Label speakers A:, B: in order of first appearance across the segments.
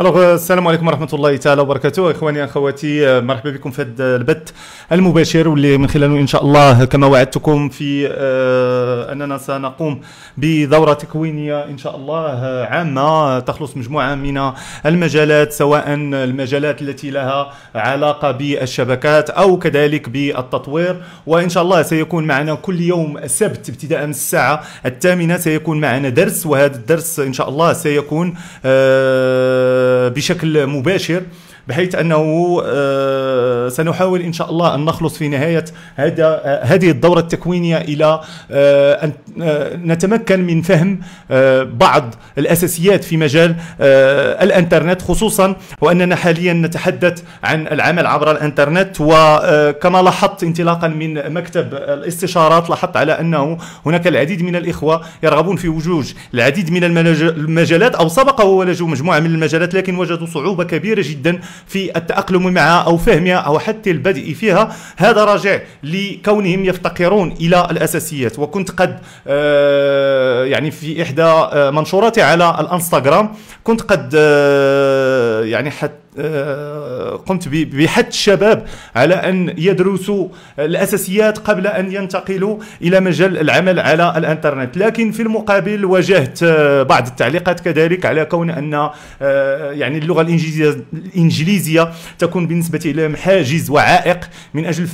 A: الوغ السلام عليكم ورحمة الله تعالى وبركاته. إخواني أخواتي مرحبا بكم في هذا البث المباشر واللي من خلاله إن شاء الله كما وعدتكم في آه، أننا سنقوم بدورة تكوينية إن شاء الله عامة. تخلص مجموعة من المجالات سواء المجالات التي لها علاقة بالشبكات أو كذلك بالتطوير. وإن شاء الله سيكون معنا كل يوم السبت ابتداء من الساعة الثامنة سيكون معنا درس وهذا الدرس إن شاء الله سيكون آه بشكل مباشر. بحيث أنه آه، سنحاول إن شاء الله أن نخلص في نهاية هذا آه، هذه الدورة التكوينية إلى آه، أن نتمكن من فهم بعض الأساسيات في مجال الإنترنت خصوصا وأننا حاليا نتحدث عن العمل عبر الإنترنت وكما لاحظت انطلاقا من مكتب الاستشارات لاحظت على أنه هناك العديد من الإخوة يرغبون في وجود العديد من المجالات أو سبق وولجوا مجموعة من المجالات لكن وجدوا صعوبة كبيرة جدا في التأقلم معها أو فهمها أو حتى البدء فيها. هذا راجع لكونهم يفتقرون إلى الأساسيات. وكنت قد آه، يعني في إحدى آه، منشوراتي على الانستغرام كنت قد آه، يعني حتى قمت بحث الشباب على أن يدرسوا الأساسيات قبل أن ينتقلوا إلى مجال العمل على الإنترنت. لكن في المقابل واجهت بعض التعليقات كذلك على كون أن يعني اللغة الإنجليزية الإنجليزية تكون بالنسبة اليهم حاجز وعائق من أجل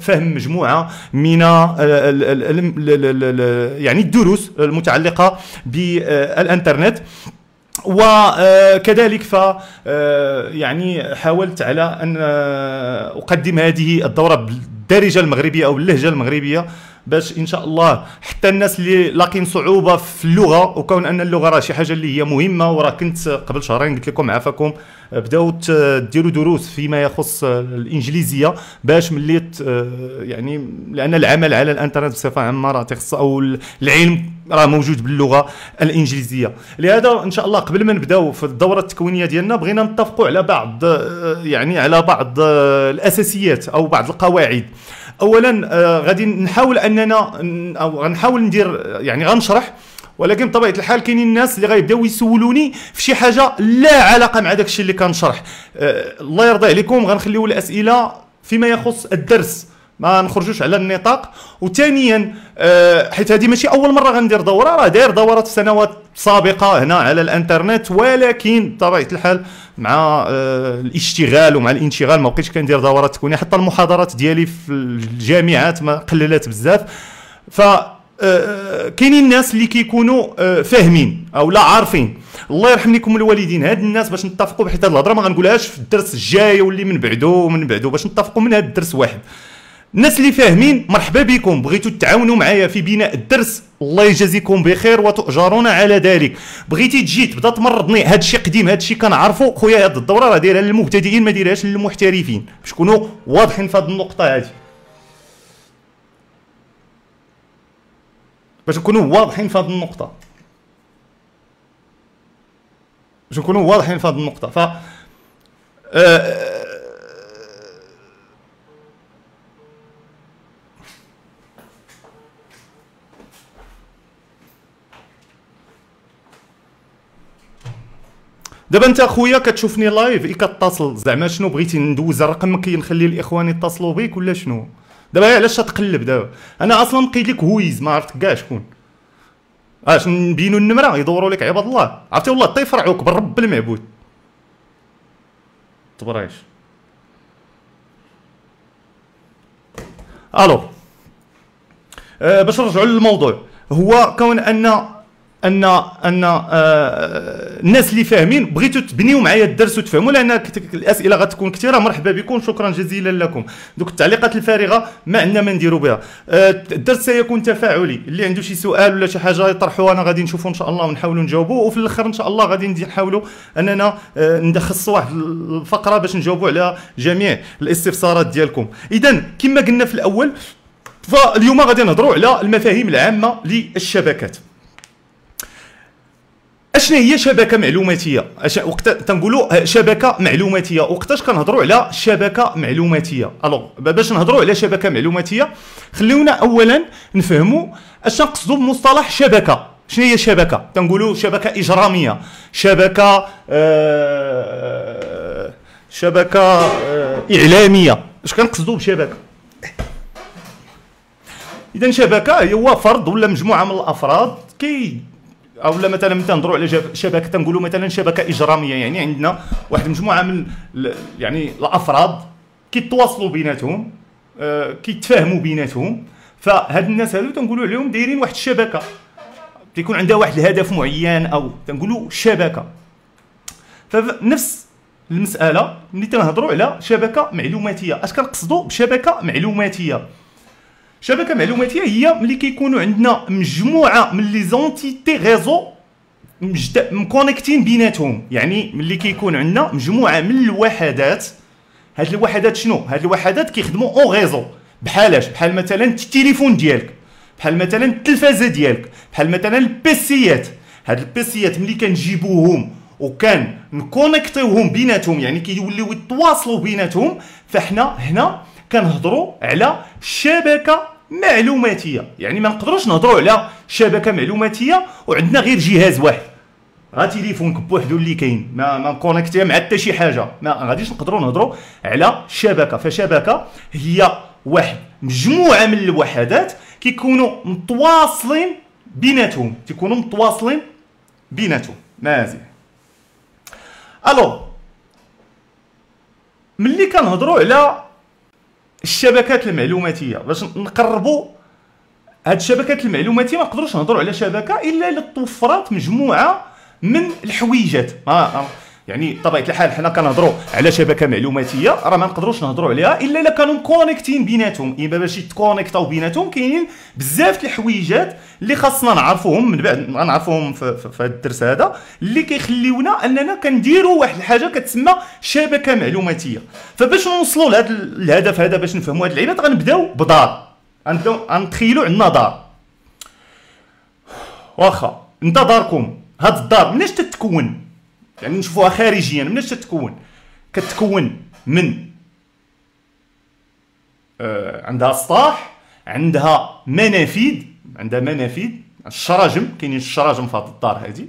A: فهم مجموعة من يعني الدروس المتعلقة بالإنترنت. وكذلك ف آه، يعني حاولت على أن آه، أقدم هذه الدورة بالدارجه المغربية أو اللهجة المغربية باش إن شاء الله حتى الناس اللي لاقين صعوبة في اللغة وكون أن اللغة راه شي حاجة اللي هي مهمة وراه كنت قبل شهرين قلت لكم عافاكم بداو ديروا دروس فيما يخص الإنجليزية باش ملي يعني لأن العمل على الإنترنت بصفة عامة راه تخص أو العلم راه موجود باللغة الإنجليزية. لهذا إن شاء الله قبل ما نبداو في الدورة التكوينية ديالنا بغينا نتفقوا على بعض يعني على بعض الأساسيات أو بعض القواعد. اولا آه، غادي نحاول أننا أو غنحاول ندير يعني غنشرح ولكن بطبيعة الحال كاينين الناس اللي غيبداو يسولوني في شي حاجة لا علاقة مع داك الشيء اللي كنشرح. أه الله يرضي عليكم غنخليو الأسئلة فيما يخص الدرس. ما نخرجوش على النطاق. وثانيا أه حيت هذه ماشي أول مرة غندير دورة راه داير دورات في سنوات سابقة هنا على الإنترنت. ولكن بطبيعة الحال مع أه الاشتغال ومع الانشغال ما بقيتش كندير دورات تكوني. حتى المحاضرات ديالي في الجامعات ما قللت بزاف. ف آه، كاينين الناس اللي كيكونوا آه، فاهمين أو لا عارفين. الله يرحم لكم الوالدين. هاد الناس باش نتفقوا بحيث هاد الهضرة ما غنقولهاش في الدرس الجاي واللي من بعدو ومن بعدو باش نتفقوا من هاد الدرس واحد. الناس اللي فاهمين مرحبا بكم. بغيتوا تعاونوا معايا في بناء الدرس. الله يجازيكم بخير وتؤجرون على ذلك. بغيتي تجي تبدا تمرضني. هذا الشيء قديم هذا الشيء كنعرفو. خويا هذه الدورة راه دايرها للمبتدئين ما دايرهاش للمحترفين. باش تكونوا واضحين في هذه النقطة هذه باش نكونوا واضحين في هذه النقطة. باش نكونوا واضحين في هذه النقطة. ف آه، دابا انت اخويا كتشوفني لايف اي كتصل. زعما شنو بغيتي ندوز؟ رقمك نخلي الاخوان يتصلوا بك ولا شنو؟ دابا علاش تقلب دابا؟ أنا أصلا نقيد لك هويز ما عرفت كاع شكون اش نبينوا النمرة يدوروا لك عباد الله. عرفتي والله حتى يفرعوك بالرب المعبود. تبريش. ألو. أه باش نرجعوا للموضوع. هو كون أن ان أن آه الناس اللي فاهمين بغيتوا تبنيو معايا الدرس وتفهموا لأن الأسئلة غتكون كثيرة. مرحبا بكم شكرا جزيلا لكم. دوك التعليقات الفارغة ما عندنا ما نديروا بها. آه الدرس سيكون تفاعلي. اللي عنده شي سؤال ولا شي حاجة يطرحوها أنا غادي نشوفوا إن شاء الله ونحاولوا نجاوبوا وفي الآخر إن شاء الله غادي نحاولوا أننا آه ندخل واحد الفقرة باش نجاوبوا على جميع الاستفسارات ديالكم. اذا كما قلنا في الأول فاليوم غادي نهضروا على المفاهيم العامة للشبكات. اشنا هي شبكة معلوماتية؟ وقت تنقولوا شبكة معلوماتية. وقتاش كنهضروا على شبكة معلوماتية؟ ألوغ باش نهضروا على شبكة معلوماتية خليونا اولا نفهموا أش نقصدوا بمصطلح شبكة. شنو هي الشبكه تنقولوا شبكة إجرامية. شبكة آه شبكة آه إعلامية. أش كنقصدوا بشبكة؟ اذا شبكة هو فرد ولا مجموعة من الأفراد كي أو لا مثلا مثلا نهضروا على شبكة تنقولوا مثلا شبكة إجرامية. يعني عندنا واحد المجموعه من يعني الأفراد كيتواصلوا بيناتهم آه كيتفاهموا بيناتهم. فهاد الناس هادو تنقولوا عليهم دايرين واحد الشبكة. تيكون عندها واحد الهدف معين أو تنقولوا شبكة. فنفس المسألة ملي تنهضروا على شبكة معلوماتية. أش كنقصدوا بشبكة معلوماتية؟ شبكة معلوماتية هي ملي كيكونوا عندنا مجموعة من les entités réseau مكونيكتين بيناتهم. يعني ملي كيكون عندنا مجموعة من الوحدات هاد الوحدات شنو؟ هاد الوحدات كيخدموا en réseau. بحالاش؟ بحال مثلا التليفون ديالك بحال مثلا التلفازة ديالك بحال مثلا البيسيات. هاد البيسيات ملي كنجيبوهم وكان نكونيكتيوهم بيناتهم يعني كيوليو يتواصلوا بيناتهم فاحنا هنا كنهضروا على شبكة معلوماتية. يعني ما نقدروش نهضروا على شبكة معلوماتية وعندنا غير جهاز واحد. غا تليفونك بوحدو اللي كاين. ما ما مكونيكتي مع حتى شي حاجة. ما غاديش نقدروا نهضروا على شبكة. فشبكة هي واحد. مجموعة من الوحدات كيكونوا متواصلين بيناتهم. تيكونوا متواصلين بيناتهم. مزيان ألو. ملي كنهضروا على الشبكات المعلوماتية. باش نقربوا هاد الشبكات المعلوماتية ما نقدروش نهضروا على شبكة إلا الا توفرات مجموعة من الحويجات. ما يعني بطبيعه الحال حنا كنهضروا على شبكة معلوماتية راه ما نقدروش نهضروا عليها إلا إلا كانوا مكونيكتين بيناتهم. اما باش يتكونيكتاو بيناتهم كاينين بزاف الحويجات اللي خاصنا نعرفوهم من بعد غنعرفوهم في, في, في الدرس هذا اللي كيخليونا أننا كنديروا واحد الحاجة كتسمى شبكة معلوماتية. فباش نوصلوا لهذا الهدف هذا باش نفهموا هذه اللعيبات غنبداو بدار. غنبداو غنتخيلوا عندنا دار. واخا انت داركم هاد الدار مناش تتكون. يعني نشوفوها خارجيا. مناش تتكون. كتكون من آه عندها سطاح عندها منافذ عندها منافذ الشراجم. كاينين الشراجم في هذه الدار هذه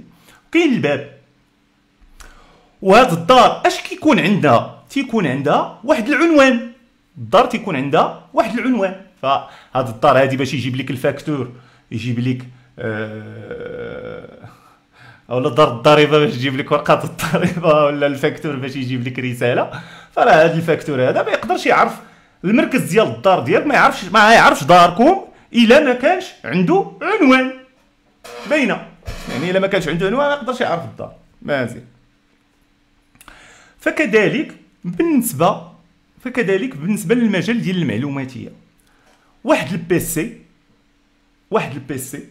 A: كاين الباب. وهاد الدار اش كيكون عندها؟ تيكون عندها واحد العنوان. الدار تيكون عندها واحد العنوان. فهاد الدار هذه باش يجيب لك ال facteur يجيب لك آه ولا دار الضريبة باش تجيب لك ورقة الضريبة ولا ال facteur باش يجيب لك رسالة. فراه هذا ال facteur هذا ما يقدرش يعرف المركز ديال الدار ديالك ما يعرفش ما يعرفش داركم إلا ما كانش عنده عنوان. باينه يعني إلا ما كانش عنده عنوان ما يقدرش يعرف الدار. مزيان فكذلك بالنسبة فكذلك بالنسبة للمجال ديال المعلوماتية. واحد ال PC واحد ال PC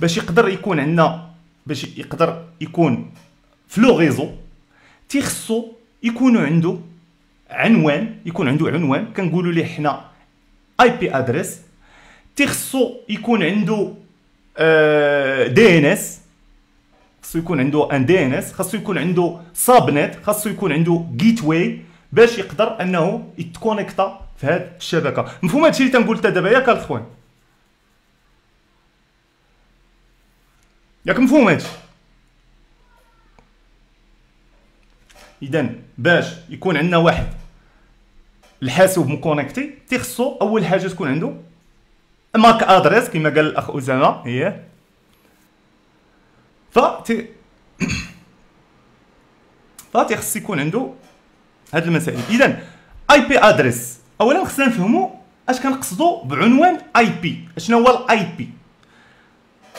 A: باش يقدر يكون عندنا باش يقدر يكون في le réseau تيخصو يكون عنده عنوان يكون عنده عنوان كنقولوا ليه حنا IP adresse تيخصو يكون عنده DNS خاصو يكون عنده un DNS خاصو يكون عنده subnet خاصو يكون عنده gateway باش يقدر أنه يتكونيكتا في هذه الشبكة. مفهوم هادشي اللي تنقول حتى دابا ياك الاخوان ياك مفهوم هادشي اذا باش يكون عندنا واحد الحاسوب مكونيكتي تيخصو أول حاجة تكون عنده ماك آدريس كما قال الأخ أسامة هي. ف فتيخص يكون عنده هاد المسائل. اذا IP adresse اولا خصنا نفهموا أش كنقصدوا بعنوان IP. شنو هو ال IP؟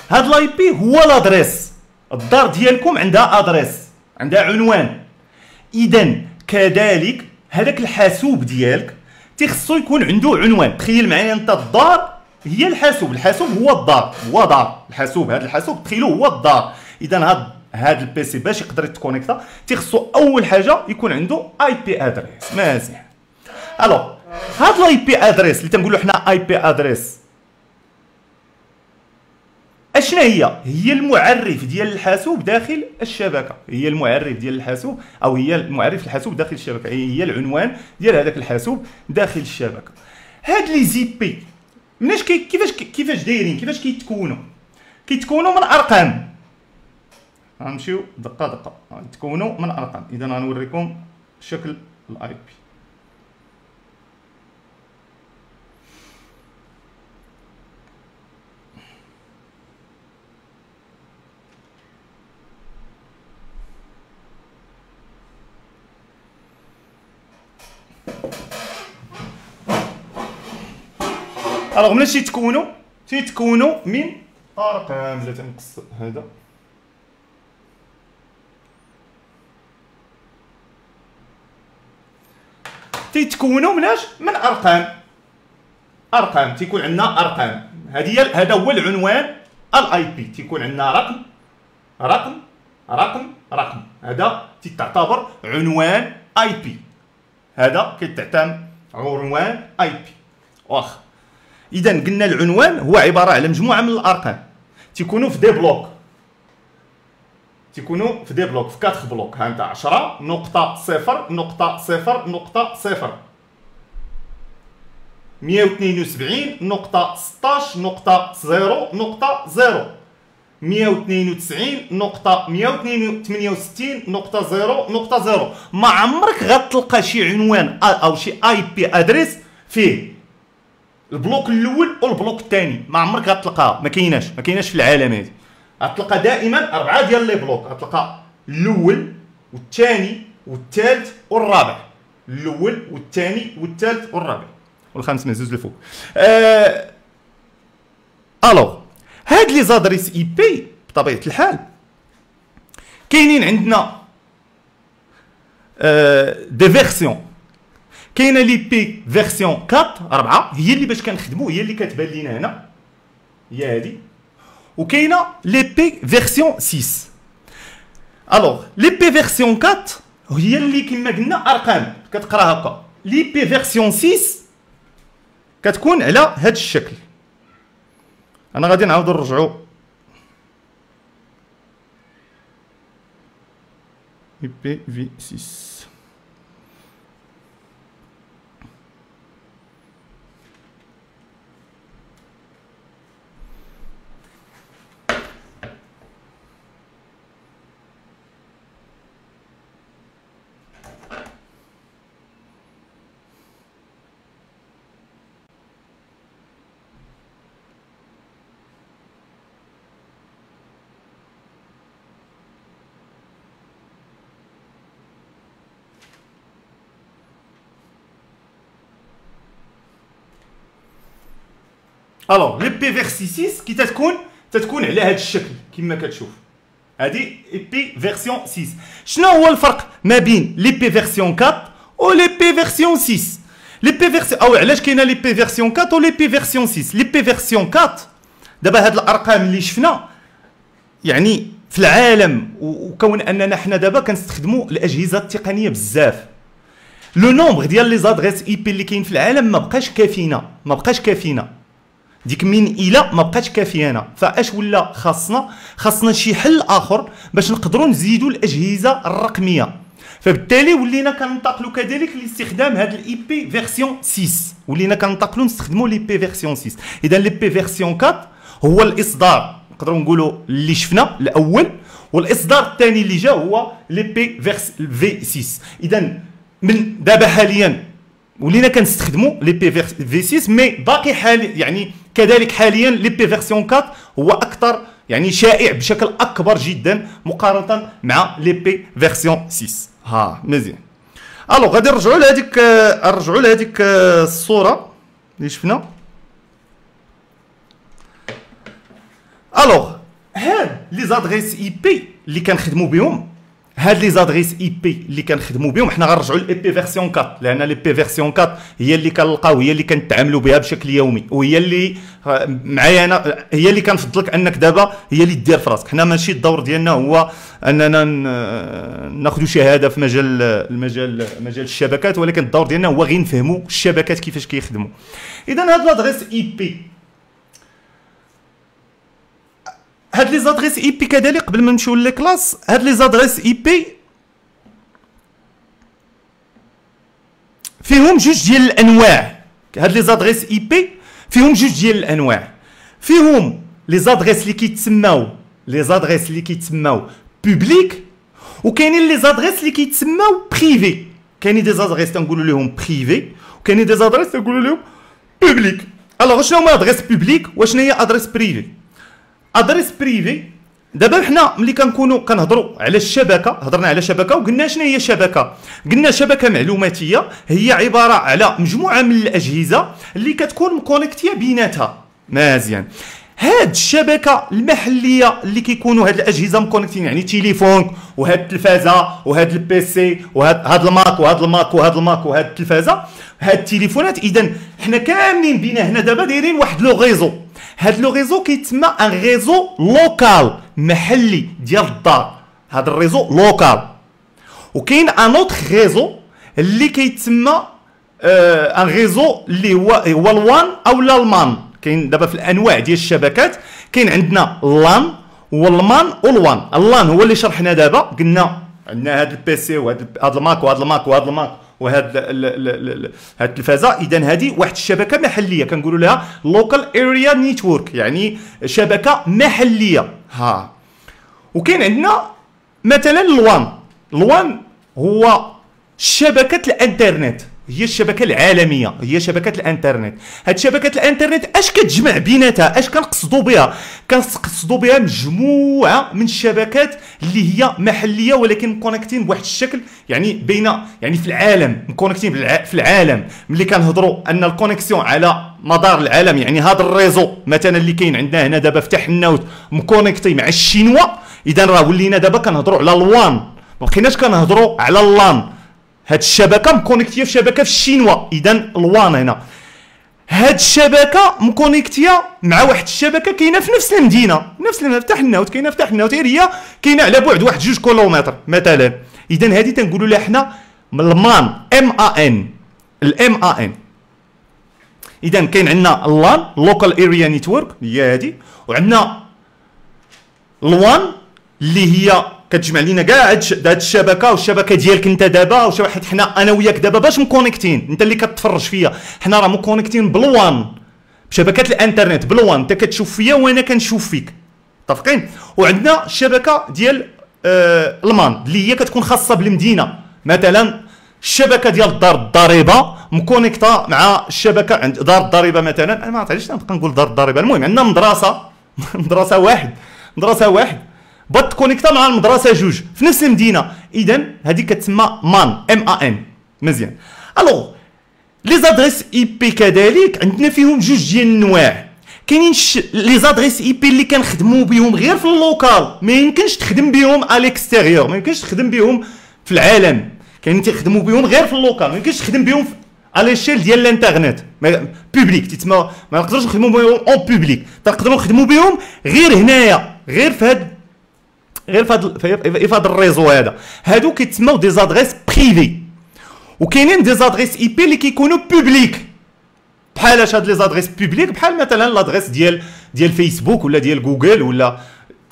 A: هاد ال IP هو l'adresse. الدار ديالكم عندها adresse عندها عنوان. اذا كذلك هذاك الحاسوب ديالك تيخصو يكون عنده عنوان. تخيل معايا أنت الدار هي الحاسوب. الحاسوب هو الدار هو دار. الحاسوب هذا الحاسوب تخيلوا هو الدار. اذا هاد هاد ال PC باش يقدر يتكونيكتا تيخصو أول حاجة يكون عنده IP adresse. مزيان alors هاد ال IP adresse اللي تنقولوا حنا IP adresse اشنا هي؟ هي المعرف ديال الحاسوب داخل الشبكة. هي المعرف ديال الحاسوب أو هي المعرف الحاسوب داخل الشبكة. هي العنوان ديال هذاك الحاسوب داخل الشبكة. هاد les IP مناش كي كيفاش كيفاش دايرين؟ كيفاش كيتكونوا؟ كيتكونوا من أرقام. غنمشيو دقة دقة. تكونوا من أرقام. إذا غنوريكم شكل الاي بي alors ملي تيتكونوا تيتكونوا من ارقام لا تنقص هذا. تيتكونوا من أش؟ من أرقام. أرقام تيكون عندنا أرقام. هذه هذا هو العنوان ال IP. تيكون عندنا رقم رقم رقم رقم. هذا تعتبر عنوان IP. هذا كيتعتمد عنوان IP. واخا اذا قلنا العنوان هو عبارة على مجموعة من الأرقام. تيكونوا في des blocs. تيكونوا في des blocs في 4 blocs. ها انت 10 نقطة صفر نقطة صفر نقطة صفر. 172 نقطة 16 نقطة 0 نقطة 0 192 نقطة 168 نقطة 0 نقطة 0 ما عمرك غتلقى شي عنوان أو شي IP adresse فيه ال bloc الأول وال bloc الثاني. ما عمرك غتلقاها ما كايناش. ما كايناش في العالم هذه. غتلقى دائما أربعة ديال les blocs. غتلقى الأول والثاني والثالث والرابع. الأول والثاني والثالث والرابع. والخامس من زوج الفوق آه... alors هاد les adresses IP بطبيعة الحال كاينين عندنا آه... des versions كاينة l'IP version 4 4 هي اللي باش كنخدموا هي اللي كتبان لينا هنا. هي هذه وكاينه l'IP version 6 alors l'IP version 4 هي اللي كما قلنا أرقام كتقرا هكا. l'IP version 6 كتكون على هذا الشكل. أنا غادي نعاودو نرجعو. بي في 6 Alors l'IP version 6 كي تتكون تتكون على هذا الشكل كما كتشوف هذه IP version 6 شنو هو الفرق ما بين l'IP version 4 و l'IP version 6 l'IP version أو علاش كاينة l'IP version 4 و l'IP version 6 l'IP version 4 دابا هاد الارقام اللي شفنا يعني في العالم وكون اننا حنا دابا كنستخدموا الاجهزه التقنيه بزاف le nombre ديال les adresses IP اللي كاين في العالم ما بقاش كافينا ما بقاش كافينا ديك من إلى ما بقاتش كافية فاش ولا خاصنا خاصنا شي حل آخر باش نقدروا نزيدوا الأجهزة الرقمية. فبالتالي ولينا كننتقلوا كذلك لاستخدام هذا ال IP version 6 ولينا كننتقلوا نستخدموا l'IP version 6 إذا l'IP version 4 هو الإصدار. نقدروا نقولوا اللي شفنا الأول. والإصدار الثاني اللي جا هو l'IP vers في 6 إذا من دابا حاليا ولينا كنستخدموا l'IP v 6 mais باقي حالي يعني كذلك حاليا l'IP version 4 هو أكثر يعني شائع بشكل أكبر جدا مقارنة مع l'IP version 6 ها مزيان. Alors غادي نرجعوا لهذيك نرجعوا لهذيك الصورة. اللي شفنا. Alors هاد les adresses IP اللي كنخدموا بهم. هاد les adresses IP اللي كنخدموا بهم حنا غنرجعوا لل IP version 4 لأن l'IP version 4 هي اللي كنلقاو هي اللي كنتعاملوا بها بشكل يومي. وهي اللي معايا أنا هي اللي كنفضلك أنك دابا هي اللي دير في راسك. حنا ماشي الدور ديالنا هو أننا ناخذوا شهادة في مجال المجال مجال الشبكات ولكن الدور ديالنا هو غير نفهموا الشبكات كيفاش كيخدموا اذا هاد l'adresse IP هاد les adresses IP كذلك قبل ما نمشيو les classes هاد les adresses IP فيهم جوج ديال الأنواع. هاد les adresses IP فيهم جوج ديال الأنواع. فيهم لي زادريس اللي كيتسماو لي زادريس اللي كيتسماو بوبليك وكاينين لي زادريس اللي كيتسماو بريفي كاينين دي زادريس تنقولوا لهم بريفي وكاينين دي زادريس تنقولوا لهم publiques alors شنو هما adresse publique وشنو هي adresse privée adresse privée. دابا حنا ملي كنكونوا كنهضروا على الشبكة هضرنا على شبكه وقلنا شنو هي شبكه قلنا شبكة معلوماتية هي عبارة على مجموعة من الأجهزة اللي كتكون مكونيكتيه بيناتها. مزيان هاد الشبكة المحلية اللي كيكونوا هاد الأجهزة مكونيكتين يعني تليفون وهاد التلفازة وهاد البيسي وهاد هاد الماك وهاد الماك وهاد الماك وهاد التلفازة هاد التليفونات. اذا حنا كاملين بينا هنا دابا دايرين واحد le réseau هاد le réseau كيتسمى un réseau local محلي ديال الدار. هاد ال réseau local. وكاين un autre réseau اللي كيتسمى un réseau اللي هو هو ال WAN أو ال MAN كاين دابا في الأنواع ديال الشبكات كاين عندنا اللان والمان والوان. اللان هو اللي شرحنا دابا قلنا عندنا هاد البيسي وهاد هاد الماك وهاد الماك وهاد الماك وهاد هاد التلفازة. اذا هذه واحد الشبكة محلية. كنقولوا لها local area network يعني شبكة محلية. ها. وكاين عندنا مثلا ال WAN ال WAN هو شبكة الإنترنت. هي الشبكة العالمية هي شبكة الإنترنت. هاد شبكة الإنترنت أش كتجمع بيناتها؟ أش كنقصدوا بها؟ كنقصدوا بها مجموعة من الشبكات اللي هي محلية ولكن مكونكتين بواحد الشكل يعني بين يعني في العالم مكونكتين في العالم. ملي كنهضروا أن ال connexion على مدار العالم يعني هذا ال réseau مثلا اللي كاين عندنا هنا دابا فتح النوت مكونيكتي مع الشينوا اذا راه ولينا دابا كنهضروا على ال WAN ما بقيناش كنهضروا على ال LAN هاد الشبكة مكونيكتية في شبكة في الشينوا. اذا ال WAN هنا. هاد الشبكة مكونيكتية مع واحد الشبكة كاينة في نفس المدينة. نفس فتح النوت كاينة فتح النوت. هي كاينة على بعد واحد جوج كيلومتر مثلا. اذا هذه تنقولوا لها حنا ال MAN M A N ال M A N اذا كاين عندنا ال LAN local area network هي هذه وعندنا ال WAN اللي هي كتجمع لينا كاع هاد الشبكة والشبكه ديالك انت دابا حيت حنا أنا وياك دابا باش مكونيكتين انت اللي كتفرج فيا حنا راه مكونيكتين بال WAN بشبكات الانترنت بال WAN انت كتشوف فيا وأنا كنشوف فيك متفقين؟ وعندنا الشبكة ديال آه ال MAN اللي هي كتكون خاصة بالمدينة مثلا الشبكة ديال دار الضريبة مكونيكتا مع الشبكة عند دار الضريبة مثلا أنا ما عرفتش نبقى نقول دار الضريبة المهم عندنا مدرسة مدرسة واحد مدرسة واحد. بغات تكونيكتا مع المدرسة جوج. في نفس المدينة. اذا هذه كتسمى MAN M A N مزيان. alors les adresses IP كذلك عندنا فيهم جوج ديال النواع. كاينين les adresses IP اللي كنخدموا بهم غير في ال local. ما يمكنش تخدم بهم على ال extérieur ما يمكنش تخدم بهم في العالم. كاينين تيخدموا بهم غير في ال local. ما يمكنش تخدم بهم على échelle ديال الإنترنت. publique تيتما ما نقدروش نخدموا بهم en publique نقدروا نخدموا بهم غير هنايا. غير في هاد غير في هذا هذا ال réseau هذا. هادو كيتسموا des adresses privées وكاينين des adresses IP اللي كيكونوا publiques بحال هاد les adresses publiques بحال مثلا l'adresse ديال ديال فيسبوك ولا ديال جوجل ولا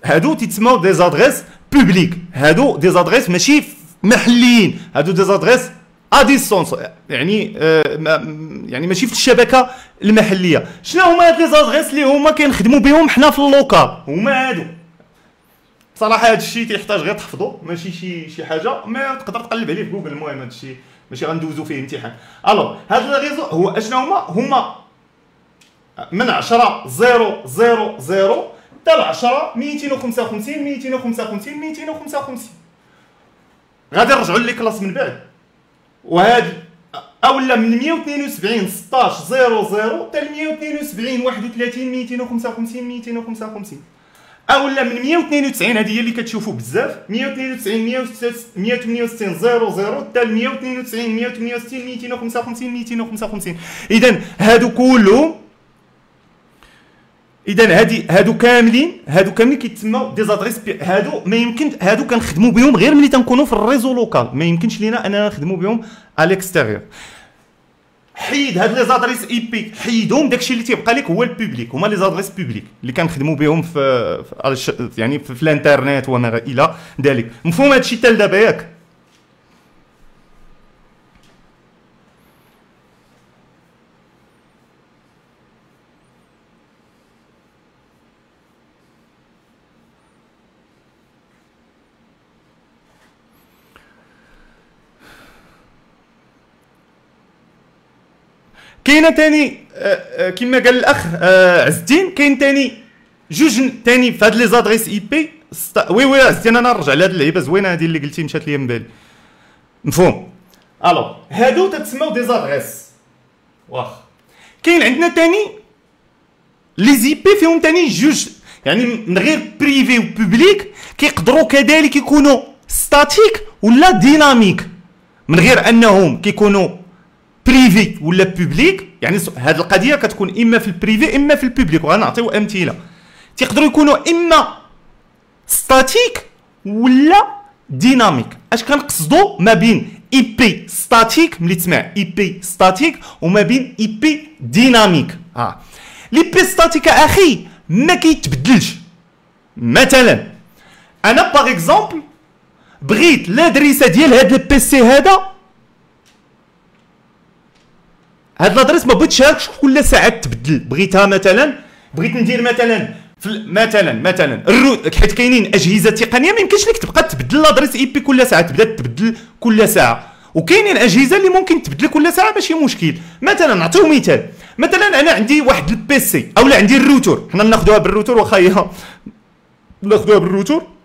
A: هادو تيتسموا des adresses publiques هادو des adresses ماشي محليين. هادو des adresses à distance يعني آه يعني ماشي في الشبكة المحلية. شنو هما هاد les adresses اللي هما كنخدموا بهم حنا في ال local؟ هما هادو. صراحة هذا الشيء تيحتاج غير تحفظه ماشي شي شي حاجة ما تقدر تقلب عليه في جوجل. المهم هذا الشيء ماشي غندوزو فيه امتحان. alors هذا ال réseau هو أشنو هما؟ هما من 10 0 0 0 حتى ل 10 255 255 255 غادي نرجعوا les classes من بعد. وهاد اولا من 172 16 0 0 حتى ل 172 31 255 255 اولا من 192 هذه هي اللي كتشوفوا بزاف. 192 168 00 حتى 192 168 255 255 اذا هادو كلهم اذا هادي هادو كاملين هادو كاملين كيتسموا des adresses هادو ما يمكن هادو كنخدموا بهم غير ملي تنكونوا في ال réseau local. ما يمكنش لينا اننا نخدموا بهم على l'extérieur حيد هاد les adresses IP حيدهم داكشي اللي تيبقى لك هو ال publique هما les adresses publiques اللي كنخدموا بهم في, في يعني في, في الانترنت وما إلى ذلك. مفهوم هادشي حتى لدابا ياك؟ كاينة ثاني كما قال الأخ عز الدين كاين ثاني جوج ثاني في هاد les adresses IP. oui oui عز الدين أنا نرجع لهاد اللعيبة زوينة هادي اللي قلتي مشات ليا من بالي. مفهوم. alors هادو تتسموا des adresses. واخ. كاين عندنا ثاني les IP فيهم ثاني جوج. يعني من غير privé و public كيقدروا كذلك يكونوا statique ولا dynamique من غير أنهم كيكونوا privé ولا public يعني هذه القضية كتكون إما في ال privé إما في ال public وغنعطيو أمثلة. تيقدروا يكونوا إما statique ولا dynamique أش كنقصدوا ما بين IP statique ملي تسمع IP statique وما بين IP dynamique آه. l'IP statique أخي ما كيتبدلش. مثلا أنا par exemple بغيت لادريسه ديال هاد ال PC هذا هاد l'adresse ما بغيتش كل ساعة تبدل. بغيتها مثلا بغيت ندير مثلا مثلا مثلا. الروت حيت كاينين أجهزة تقنية ما يمكنش لك تبقى تبدل l'adresse IP كل ساعة. تبدأ تبدل كل ساعة. وكاينين أجهزة اللي ممكن تبدل كل ساعة ماشي مشكل. مثلا نعطيو مثال. مثلا أنا عندي واحد ال PC أولا عندي الروتور. حنا ناخذوها بالروتور واخا هي ناخذوها بالروتور.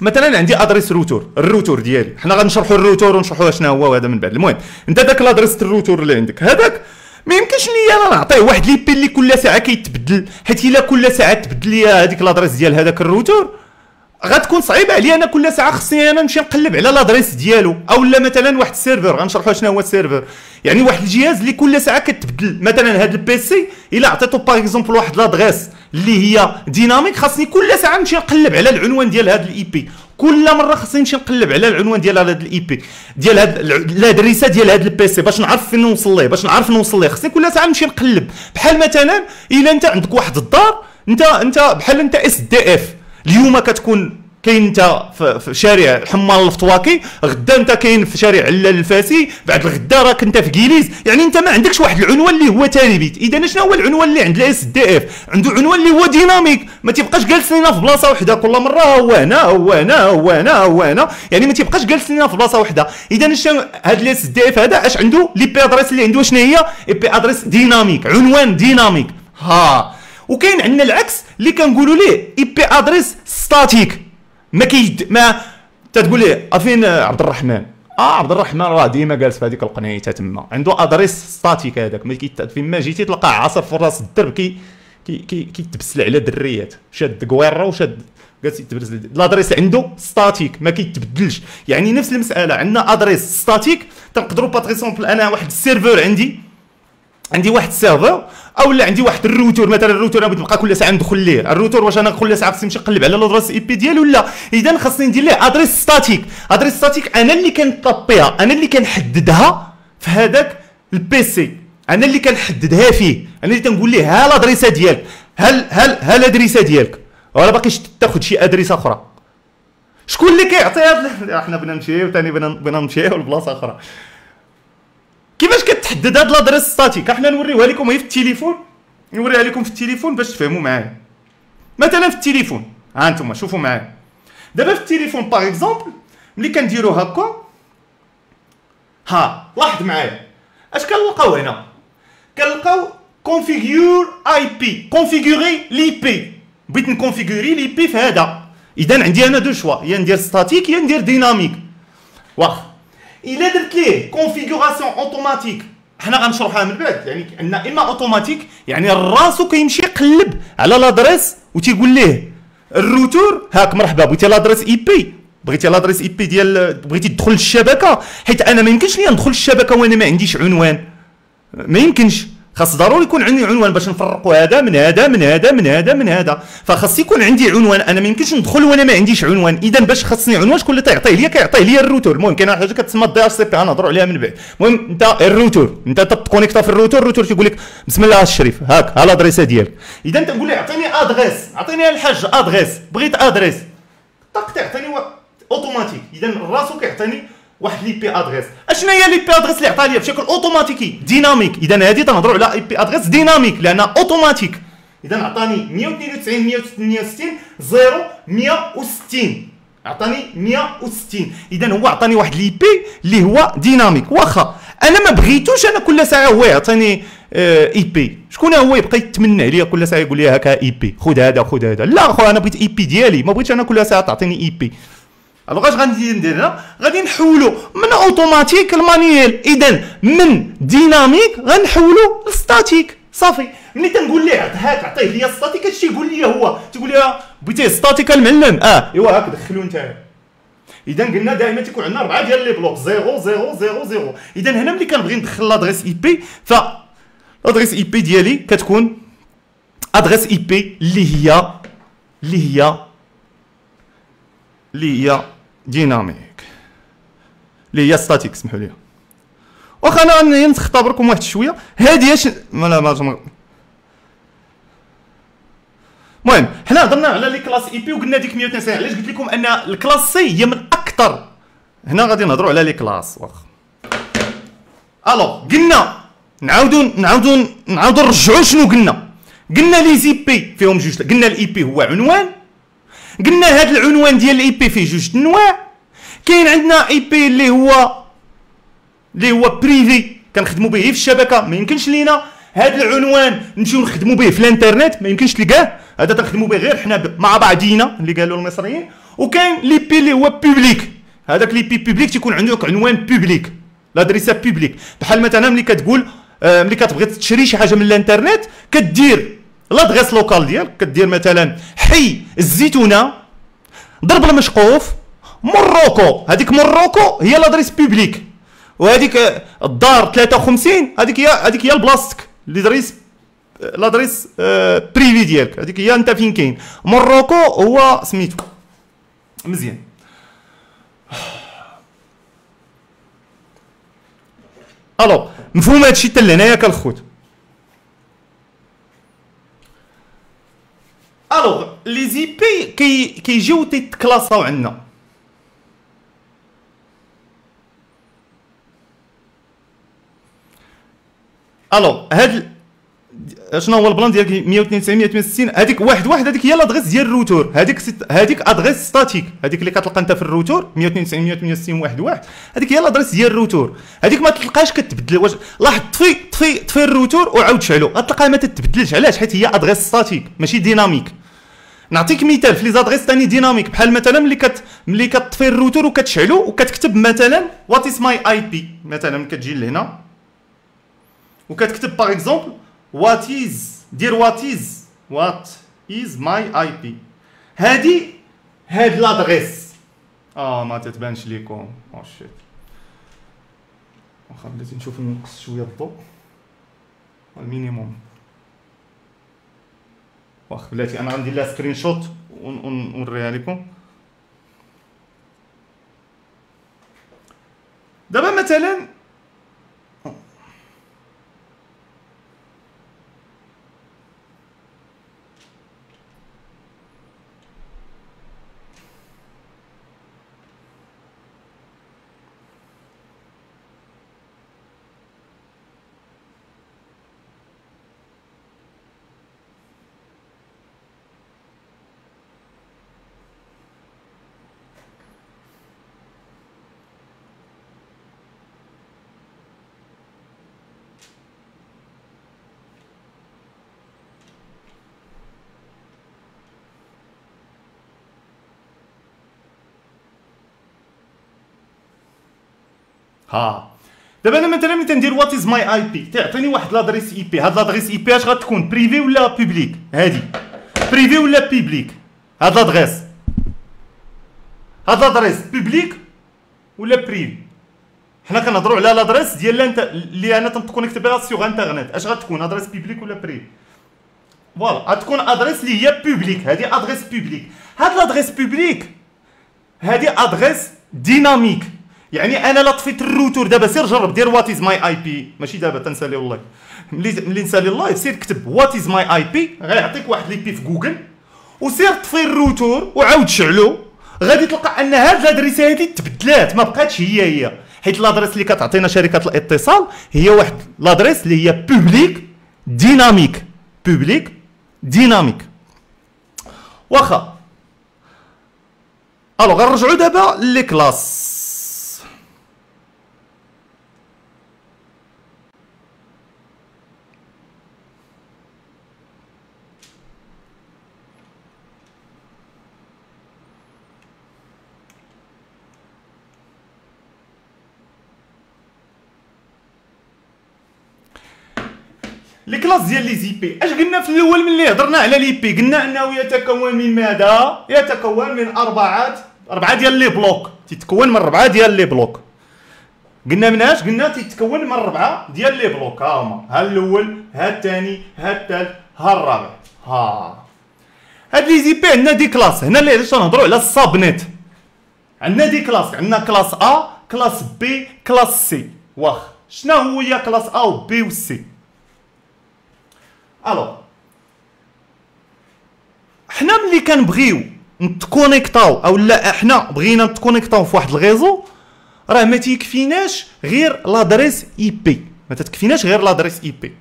A: مثلا عندي adresse routeur ال routeur ديالي. حنا غنشرحوا الروتور ونشرحوا شنو هو وهذا من بعد. المهم أنت داك l'adresse ال routeur اللي عندك هذاك ما يمكنش لي أنا نعطيه واحد l'IP اللي كل ساعة كيتبدل حيت إلا كل ساعة تبدل لي هذيك l'adresse ديال هذاك الروتور غتكون صعيبة عليا أنا كل ساعة خصني أنا نمشي نقلب على l'adresse ديالو أو لا مثلا واحد ال serveur غنشرحوا شنو هو ال serveur. يعني واحد الجهاز اللي كل ساعة كتبدل. مثلا هذا ال PC إلا عطيتو par exemple واحد l'adresse اللي هي dynamique خاصني كل ساعة نمشي نقلب على العنوان ديال هذا ال IP كل مرة خصني نمشي نقلب على العنوان ديال هذا ال IP ديال هذا الأدريسة ديال هذا ال PC باش نعرف فين نوصل ليه باش نعرف نوصل ليه. خصني كل ساعة نمشي نقلب. بحال مثلا إلا أنت عندك واحد الدار انت انت بحال أنت SDF اليوم كتكون كاين انت في شارع حمان الفطواكي غدا انت كاين في شارع علال الفاسي بعد الغدا راك انت في كيليز يعني انت ما عندكش واحد العنوان اللي هو ثابت. إذا شنو هو العنوان اللي عند ال SDF عنده عنوان اللي هو dynamique. ما تبقاش جالس لينا في بلاصة وحدة كل مرة هو هنا هو هنا هو هنا هو هنا. يعني ما تبقاش جالس لينا في بلاصة وحدة. إذا شنو هذا ال SDF هذا؟ أش عنده؟ l'IP adresse اللي عنده شنو هي؟ IP adresse dynamique عنوان dynamique. ها. وكاين عندنا العكس اللي كنقولوا ليه IP adresse statique. ما كي ما تتقول لي فين عبد الرحمن؟ آه عبد الرحمن راه ديما جالس في هذيك القنيته تما. عنده adresse statique هذاك. ما فين ما جيتي تلقاه عاصر في راس الدرب كي كي كي كيتبسل على دريات. شاد كويره وشاد جالس يتبرز l'adresse عنده statique ما كيتبدلش. يعني نفس المسألة عندنا adresse statique. تنقدروا par أنا واحد ال serveur عندي. عندي واحد ال serveur أو لا عندي واحد الروتور مثلا الروتور أنا بغيت نبقى كل ساعة ندخل ليه الروتور واش أنا كل ساعة خصني نمشي نقلب على l'adresse IP ديالو؟ لا. اذا خصني ندير ليه adresse statique. adresse statique أنا اللي كنطبيها أنا اللي كنحددها في هذاك ال PC أنا اللي كنحددها فيه. أنا اللي تنقول ليه ها الادريسه ديالك؟ هل هل ها الادريسه ديالك؟ ولا باقيش تاخذ شي adresse أخرى؟ شكون اللي كيعطي هذا إحنا بغينا نمشيو ثاني بغينا نمشيو لبلاصه أخرى. كيفاش كتحدد هاد l'adresse statique. إحنا نوريوها لكم هي في التليفون. نوريها لكم في التليفون باش تفهموا معايا. مثلا في التليفون. ها أنتم شوفوا معايا. دابا في التليفون par exemple ملي كنديرو هكا ها لاحظ معايا. اش كنلقاو هنا؟ كنلقاو configurer IP configurer l'IP بغيت ن configurer l'IP في هذا. إذا عندي أنا deux choix يا ندير statique يا ندير dynamique واخ إلا درت ليه configuration automatique حنا غنشرحها من بعد يعني عندنا إما أوتوماتيك يعني راسو كيمشي يقلب على l'adresse وتيقول ليه الروتور هاك مرحبا بغيتي l'adresse IP بغيتي l'adresse IP ديال بغيتي تدخل للشبكة حيت أنا ما يمكنش لي ندخل للشبكة وأنا ما عنديش عنوان. ما يمكنش. خاص ضروري يكون عندي عنوان باش نفرقوا. هذا من هذا من هذا من هذا من هذا. فخاص يكون عندي عنوان أنا ما يمكنش ندخل وأنا ما عنديش عنوان. اذا باش خاصني عنوان شكون اللي تيعطيه ليا كيعطيه ليا الروتور. المهم كاينة حاجة كتسمى DHCP. غنهضروا عليها من بعد المهم أنت الروتور. أنت تكونيكتا في الروتور. الروتور تيقول لك بسم الله الشريف. هاك ها l'adresse ديالك. اذا تنقول له اعطيني adresse. اعطيني الحاج أدريس. بغيت adresse. طق تعطيني أوتوماتيك. اذا راسو كيعطيني واحد l'IP adresse. اشنا هي l'IP adresse اللي عطا لي بشكل أوتوماتيكي؟ dynamique. إذا هذه تنهضروا على IP adresse dynamique لأنها أوتوماتيك. إذا عطاني 192 168 0 160 عطاني 160 إذا هو عطاني واحد l'IP اللي هو dynamique. واخا أنا ما بغيتوش أنا كل ساعة هو يعطيني IP. شكون هو يبقى يتمنى عليا كل ساعة يقول لي هكا IP؟ خذ هذا خذ هذا. لا اخو أنا بغيت IP ديالي. ما بغيتش أنا كل ساعة تعطيني IP. alors اش غادي ندير هنا؟ غادي نحولو من automatique ل manuel اذا من dynamique غنحولو ل statique. صافي. ملي تنقول ليه هاك عطيه ليا statique. هادشي يقول لي هو. تقول لي بغيتيه statique المعلم آه. إيوا هاك دخلو انت. اذا قلنا دائما تيكون عندنا أربعة ديال les blocs. 0 0 0 0 اذا هنا ملي كنبغي ندخل l'adresse IP ف l'adresse IP ديالي كتكون adresse IP اللي هي اللي هي اللي هي. dynamique. اللي هي statique سمحوا لي. واخا أنا نختبركم واحد شوية. هذه اش لا ما المهم حنا هضرنا على les classes IP وقلنا ديك 192 علاش قلت لكم أن ال classe C هي من أكثر هنا غادي نهضروا على les classes واخا. alors قلنا نعاودوا نعاودوا نعاودوا نرجعوا شنو قلنا؟ قلنا les IP فيهم جوج قلنا ال IP هو عنوان قلنا هذا العنوان ديال ال IP فيه جوج انواع كاين عندنا IP اللي هو اللي هو privé كنخدموا به في الشبكة ما يمكنش لينا. هذا العنوان نمشيو نخدموا به في الانترنت ما يمكنش تلقاه هذا تنخدموا به غير حنا مع بعضينا اللي قالوا المصريين. وكاين l'IP اللي هو public هذاك l'IP public تيكون عندك عنوان public l'adresse publique بحال مثلا ملي كتقول آه، ملي كتبغي تشري شي حاجة من الانترنت كدير l'adresse locale ديالك كدير مثلا حي الزيتونة درب المشقوف موروكو هذيك موروكو هي l'adresse publique وهذيك الدار 53 هذيك هي هذيك هي البلاصتك l'adresse l'adresse privée ديالك. هذيك هي أنت فين كاين. موروكو هو سميتو. مزيان. alors مفهوم هادشي حتى لهنايا كالخوت alors les IP كي كيجيو تيتكلاصاو عندنا alors هاد شنو هو ال plan ديال 192 168 هذيك واحد واحد هذيك هي l'adresse ديال الروتور. هذيك هذيك adresse statique. هذيك اللي كتلقى أنت في الروتور. 192 168 واحد واحد. هذيك هي l'adresse ديال الروتور. هذيك ما تلقاش كتبدل. واش لاحظ طفي طفي طفي الروتور وعاود شعلو غتلقاها ما تتبدلش. علاش؟ حيت هي adresse statique ماشي dynamique. نعطيك مثال في les adresses ثاني dynamique بحال مثلا ملي كت ملي كتطفي الروتور وكتشعلو وكتكتب مثلا what is my IP مثلا كتجي لهنا. وكتكتب par exemple what is دير what is what is my IP هادي هاد l'adresse. آه ما تتبانش ليكم oh shit واخا بلاتي نشوف نقص شوية الضوء. ال minimum واخا بلاتي أنا غندير لها screenshot ونوريها لكم. دابا مثلا دابا أنا مثلا ملي تندير what is my IP تعطيني واحد l'adresse IP هاد l'adresse IP اش غتكون؟ privée ولا publique هادي. privée ولا publique هاد l'adresse. هاد l'adresse publique ولا privée حنا كنهضروا على l'adresse ديال انت اللي أنا تنكونيكت بها sur internet اش غتكون؟ adresse publique ولا privée voilà غتكون adresse اللي هي publique هادي ادريس بوبليك هاد l'adresse publique هادي adresse dynamique يعني أنا لا طفيت الروتور دابا سير جرب دير what is my IP ماشي دابا تنسالي والله. ملي ملي نسالي ال live سير كتب what is my IP غيعطيك واحد l'IP في جوجل وسير طفي الروتور وعاود شعلو. غادي تلقى أن هاد l'adresse هادي تبدلات ما بقاتش هي هي. حيت l'adresse اللي كتعطينا شركة الاتصال هي واحد l'adresse اللي هي publique dynamique publique dynamique واخا. ألو غنرجعوا دابا لي كلاس les classes ديال les IP اش قلنا في الأول ملي هضرنا على l'IP؟ قلنا أنه يتكون من ماذا؟ يتكون من اربعه أربعة ديال les blocs. تيتكون من أربعة ديال les blocs. قلنا من أش؟ قلنا تيتكون من أربعة ديال les blocs. ها هما. ها الأول ها الثاني ها الثالث ها الرابع. ها. هاد les IP عندنا des classes. هنا اللي علاش نهضروا على ال subnet. عندنا des classes. عندنا classe A classe B classe C واخ. شنو هو classe A و B و C alors حنا ملي كنبغيو نتكونيكطاو أو لا حنا بغينا نتكونيكطاو في واحد ال réseau راه ما تيكفيناش غير l'adresse IP. ما تكفيناش غير l'adresse IP.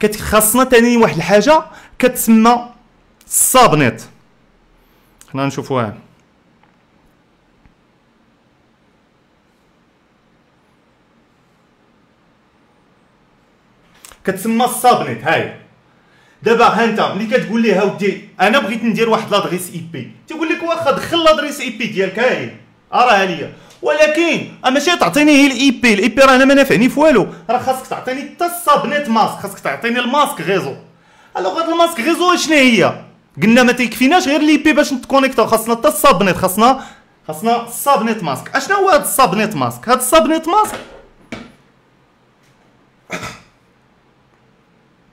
A: كتخصنا ثاني واحد الحاجة كتسمى ال subnet. خلينا نشوفوها كتسمى subnet هاي. دابا ها انت ملي كتقول ليه اودي أنا بغيت ندير واحد l'adresse IP. تيقول لك واخا دخل l'adresse IP ديالك هاي راها ليا ولكن ماشي تعطيني هي ال IP ال IP راه أنا ما نافعني في والو. راه خاصك تعطيني حتى ال subnet mask خاصك تعطيني ال masque réseau. alors هاد ال masque réseau شنو هي؟ قلنا ما تيكفيناش غير l'IP باش نت connecter و خاصنا حتى ال subnet خاصنا خاصنا ال subnet mask. اشنو هو هاد ال subnet mask؟ هاد ال subnet mask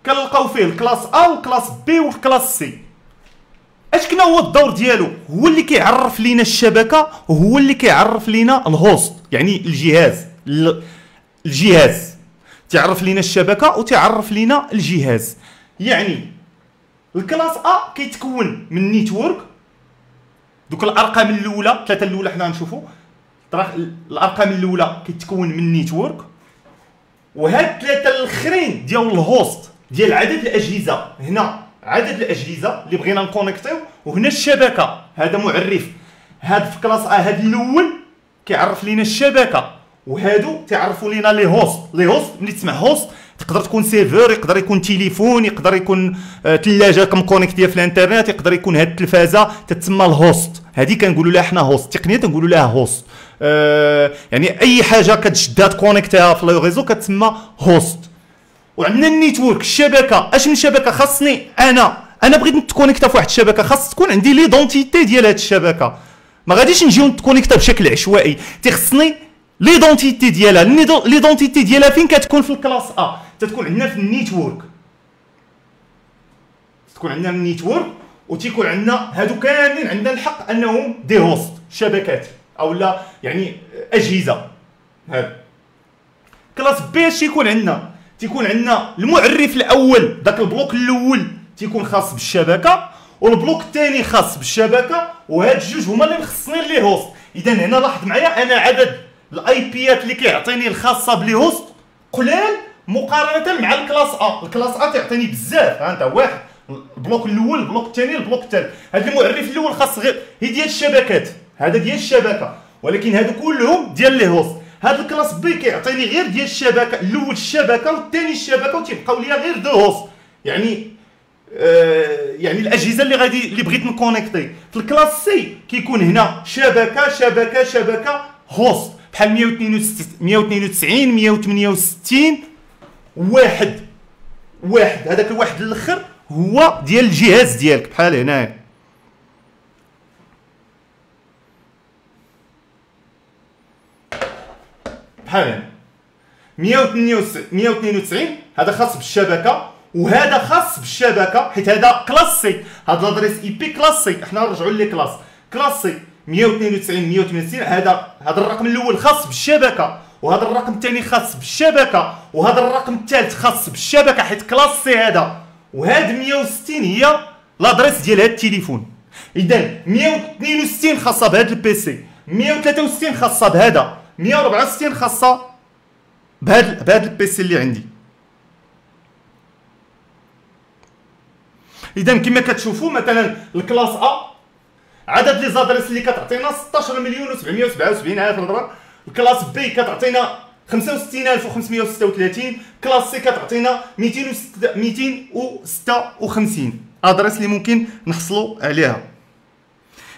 A: كنلقاو فيه ال classe A وال classe B وال classe C اش كنا هو الدور ديالو؟ هو اللي كيعرف لينا الشبكة وهو اللي كيعرف لينا ال host يعني الجهاز الجهاز. تعرف لينا الشبكة وتعرف لينا الجهاز. يعني ال classe A كيتكون من network. دوك الأرقام الأولى ثلاثة الأولى حنا نشوفوا الأرقام الأولى كيتكون من network. وهاد الثلاثة الأخرين ديال ال host ديال عدد الأجهزة. هنا عدد الأجهزة اللي بغينا ن connecter و وهنا الشبكة. هذا معرف. هذا في classe A هذا الأول كيعرف لينا الشبكة وهادو تعرفوا لينا les hosts. les hosts ملي تسمع host تقدر تكون serveur يقدر يكون تليفون يقدر يكون ثلاجه كم connecté ية في الإنترنت يقدر يكون هاد التلفازة تتسمى ال host. هذه كنقولوا لها حنا host. تقنية تنقولوا لها host. آه يعني أي حاجة كتشدها ت connecter ها في le réseau كتسمى host. وعندنا ال network الشبكة. أش من شبكة خاصني؟ أنا. أنا بغيت نت connecta في واحد الشبكة. خاص تكون عندي l'identité ديال هاد الشبكة. ما غاديش نجيو نت connecta بشكل عشوائي. تيخصني l'identité ديالها. l'identité ديالها فين كتكون؟ في ال classe A تتكون عندنا في ال network تكون عندنا ال network وتيكون عندنا هادو كاملين عندنا الحق انهم des hosts شبكات. أو لا يعني أجهزة. هاد. classe B اش يكون عندنا؟ تيكون عندنا المعرف الأول داك ال bloc الأول تيكون خاص بالشبكة وال bloc الثاني خاص بالشبكة وهاد الجوج هما اللي مخصنين les hosts اذا هنا لاحظ معايا أنا عدد ال IP ات اللي كيعطيني الخاصة ب les hosts قلال مقارنة مع ال classe A ال classe A تعطيني بزاف. ها أنت واحد ال bloc الأول ال bloc الثاني ال bloc الثالث. هذا المعرف الأول خاص غير هي ديال الشبكات. هذا ديال الشبكة. ولكن هادو كلهم ديال les hosts هذا ال classe B كيعطيني غير ديال الشبكة الأول الشبكة والثاني الشبكة وتيبقاو ليا غير deux hosts يعني آه يعني الأجهزة اللي غادي اللي بغيت ن connecter. في ال classe C كيكون هنا شبكة شبكة شبكة host. بحال 192 168 واحد. واحد. هذاك الواحد الأخر هو ديال الجهاز ديالك. بحال هنايا. بحال 192 هذا خاص بالشبكة وهذا خاص بالشبكة حيت هذا classe C هذا l'adresse IP classe C حنا نرجعوا les classes classe C 192 168 هذا هذا الرقم الأول خاص بالشبكة وهذا الرقم الثاني خاص بالشبكة وهذا الرقم الثالث خاص بالشبكة حيت classe C هذا وهذا 160 هي l'adresse ديال هذا التليفون. اذا 162 خاصة بهذا ال PC 163 خاصة بهذا. 164 خاصة بهذا بهذا ال PC اللي عندي. اذا كما كتشوفوا مثلا ال classe A عدد les adresses اللي كتعطينا 16 مليون و777 ألف نظره ال classe B كتعطينا 65536 classe C كتعطينا 256 adresses اللي ممكن نحصلوا عليها.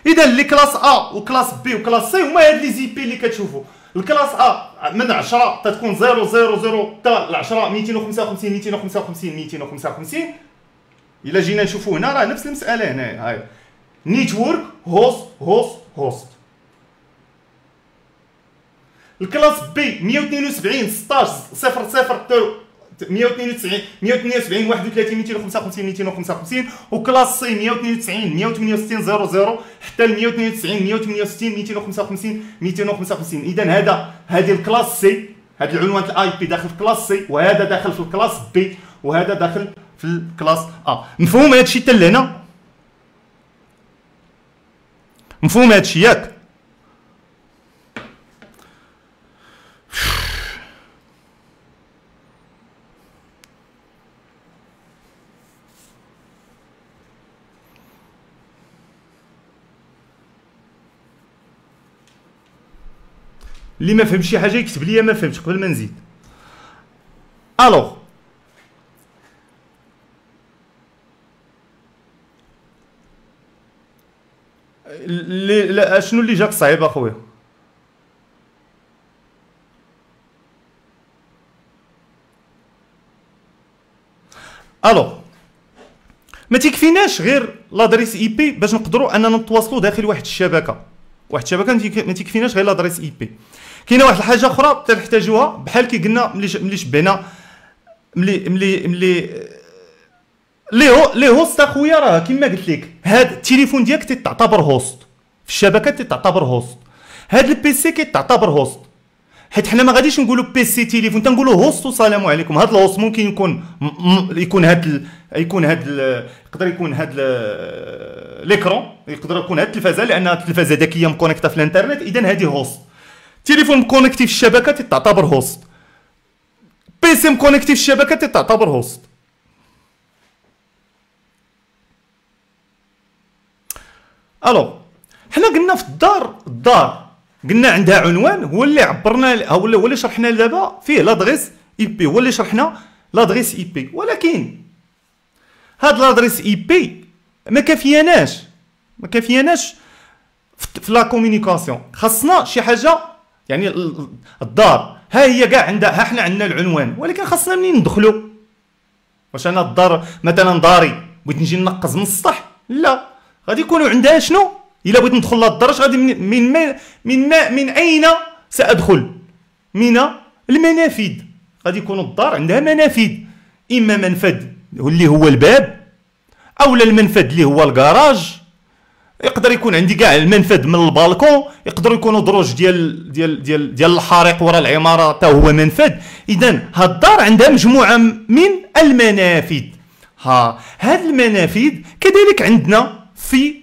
A: اذا اللي classe A و classe B و classe C هما هاد les IP اللي كتشوفوا ال classe A من 10 تتكون 0 0 0 حتى ل 10 255 255 255 إلا جينا نشوفوا هنا راه نفس المسألة هنا هاي. network host host host ال classe B 172 16 0 0 192 178 31 255 255 و classe C 192 168 00 حتى ل 192 168 255 255 اذا هذا هذه ال classe C هذا العنوان ال IP داخل في classe C وهذا داخل في ال classe B وهذا داخل في ال classe A مفهوم هذا الشيء حتى لهنا مفهوم هذا الشيء ياك؟ اللي ما فهمش شي حاجة يكتب لي ما فهمتش قبل ما نزيد. alors لا شنو اللي جاك صعيب أخويا؟ alors ما تكفيناش غير l'adresse IP باش نقدروا أننا نتواصلوا داخل واحد الشبكة. واحد الشبكة ما تكفيناش غير l'adresse IP كاينة واحد الحاجة أخرى تنحتاجوها. بحال كي قلنا ملي ملي شبهنا ملي ملي ملي لي هو les hosts اخويا راه كيما قلت لك هاد التليفون ديالك تتعتبر host في الشبكة تتعتبر host هاد ال PC كيتعتبر host حيت حنا ما غاديش نقولوا PC تليفون تنقولوا host والسلام عليكم. هاد ال host ممكن يكون يكون هاد ال... يكون هاد ال... يقدر يكون هاد l'écran يقدر يكون هاد التلفازة لأن التلفازة ذكية مكونيكتا في الإنترنت. اذا هذه host تليفون مكونيكتي في الشبكة تعتبر host PC مكونيكتي في الشبكة تعتبر host alors حنا قلنا في الدار الدار. قلنا عندها عنوان هو اللي عبرنا هو اللي, هو اللي شرحنا دابا. فيه l'adresse IP هو اللي شرحنا l'adresse IP ولكن هاد l'adresse IP ما كافياناش ما كافياناش في la communication خاصنا شي حاجة يعني الدار. ها هي كاع عندها ها حنا عندنا العنوان ولكن خاصنا منين ندخلوا واش أنا الدار مثلا داري بغيت نجي نقز من السطح؟ لا. غادي يكونوا عندها شنو؟ إلا بغيت ندخل للدار غادي من من من, من, من أين سأدخل؟ من المنافذ. غادي يكون الدار عندها منافذ. إما منفذ اللي هو الباب أو المنفذ اللي هو الكراج يقدر يكون عندي كاع المنفذ من البالكون يقدروا يكونوا دروج ديال ديال ديال ديال الحريق وراء العمارة حتى هو منفذ. اذا هاد الدار عندها مجموعة من المنافذ. ها هاد المنافذ كذلك عندنا في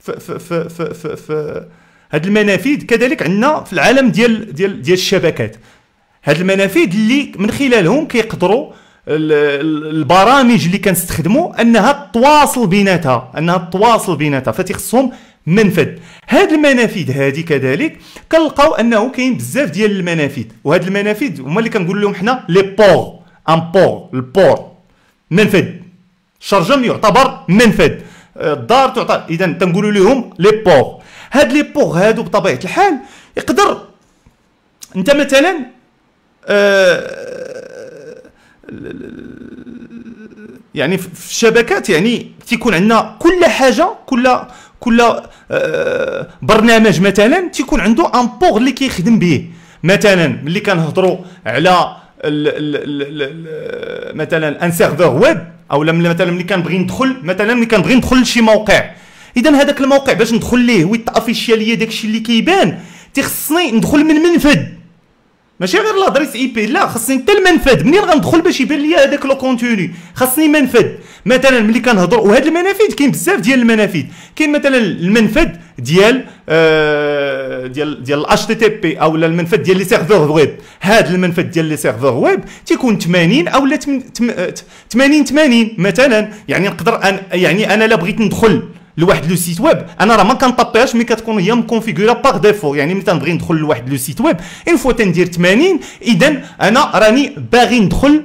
A: في في في في, في, في هاد المنافذ كذلك عندنا في العالم ديال ديال ديال الشبكات. هاد المنافذ اللي من خلالهم كيقدروا البرامج اللي كنستخدموا أنها تواصل بيناتها أنها تواصل بيناتها فتيخصهم منفذ. هاد المنافذ هذه كذلك كنلقاو أنه كاين بزاف ديال المنافذ وهاد المنافذ هما اللي كنقول لهم حنا les ports un port ال port منفذ. شرجم يعتبر منفذ. الدار تعتبر اذا تنقولوا لهم les ports. هاد les ports هادو بطبيعة الحال يقدر أنت مثلا آه يعني في الشبكات يعني تيكون عندنا كل حاجة كل كل آه، برنامج مثلا تيكون عنده un port اللي كيخدم به. مثلا ملي كنهضروا على مثلا un serveur web أو مثلا ملي كنبغي ندخل مثلا ملي كنبغي ندخل لشي موقع. اذا هذاك الموقع باش ندخل ليه ويتافيشيا ليا داكشي اللي كيبان. تيخصني ندخل من منفذ. ماشي غير l'adresse IP لا خاصني حتى المنفذ. منين غندخل باش يبان لي هذاك le contenu؟ خاصني منفذ. مثلا ملي كنهضر وهاد المنافذ كاين بزاف ديال المنافذ. كاين مثلا المنفذ ديال آه ديال ديال ال HTTP أو المنفذ ديال les serveurs web. هاد المنفذ ديال les serveurs web تيكون 80 أو 80 80 مثلا. يعني نقدر أن يعني أنا لا بغيت ندخل. لواحد le site web. أنا راه ما كنطبيهاش mais كتكون هي مكونفيغورا par défaut يعني ملي تنبغي ندخل لواحد le site web une fois تندير 80 اذا أنا راني باغي ندخل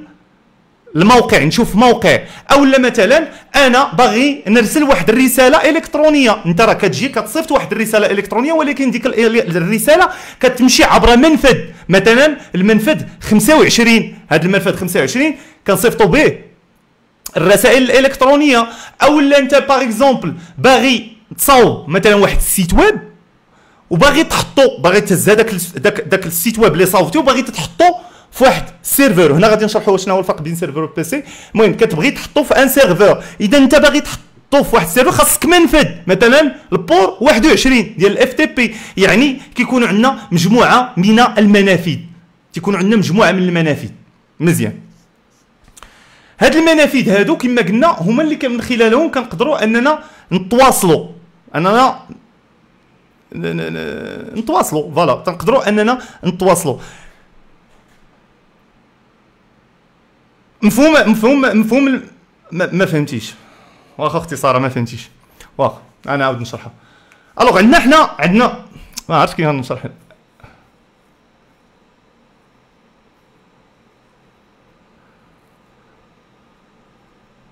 A: الموقع. نشوف موقع. أو لا مثلا أنا باغي نرسل واحد الرسالة إلكترونية. أنت راه كتجي كتصيفط واحد الرسالة إلكترونية ولكن ديك الرسالة كتمشي عبر منفذ. مثلا المنفذ 25 هذا المنفذ 25 كنصيفطوا به. الرسائل الإلكترونية أو لا أنت par exemple باغي تصاوب مثلا واحد ال site web وباغي تحطو باغي تهز هذاك داك داك ال site web اللي صاوبتي وباغي تحطو في واحد ال serveur هنا غادي نشرحوا شنو هو الفرق بين serveur و PC المهم كتبغي تحطو في un serveur إذا أنت باغي تحطو في واحد ال serveur خاصك منفذ. مثلا ال port 21 ديال ال FTP يعني كيكونوا عندنا مجموعة من المنافذ. تيكونوا عندنا مجموعة من المنافذ. مزيان. هاد المنافذ هادو كما قلنا هما اللي من خلالهم كنقدروا أننا نتواصلوا. أننا نتواصلوا. فوالا تنقدروا أننا نتواصلوا. مفهوم مفهوم مفهوم ما, ما فهمتيش. واخا اختصارا ما فهمتيش. واخا أنا عاود نشرحها. ألوغ عندنا حنا عندنا ما عرفتش كيف نشرح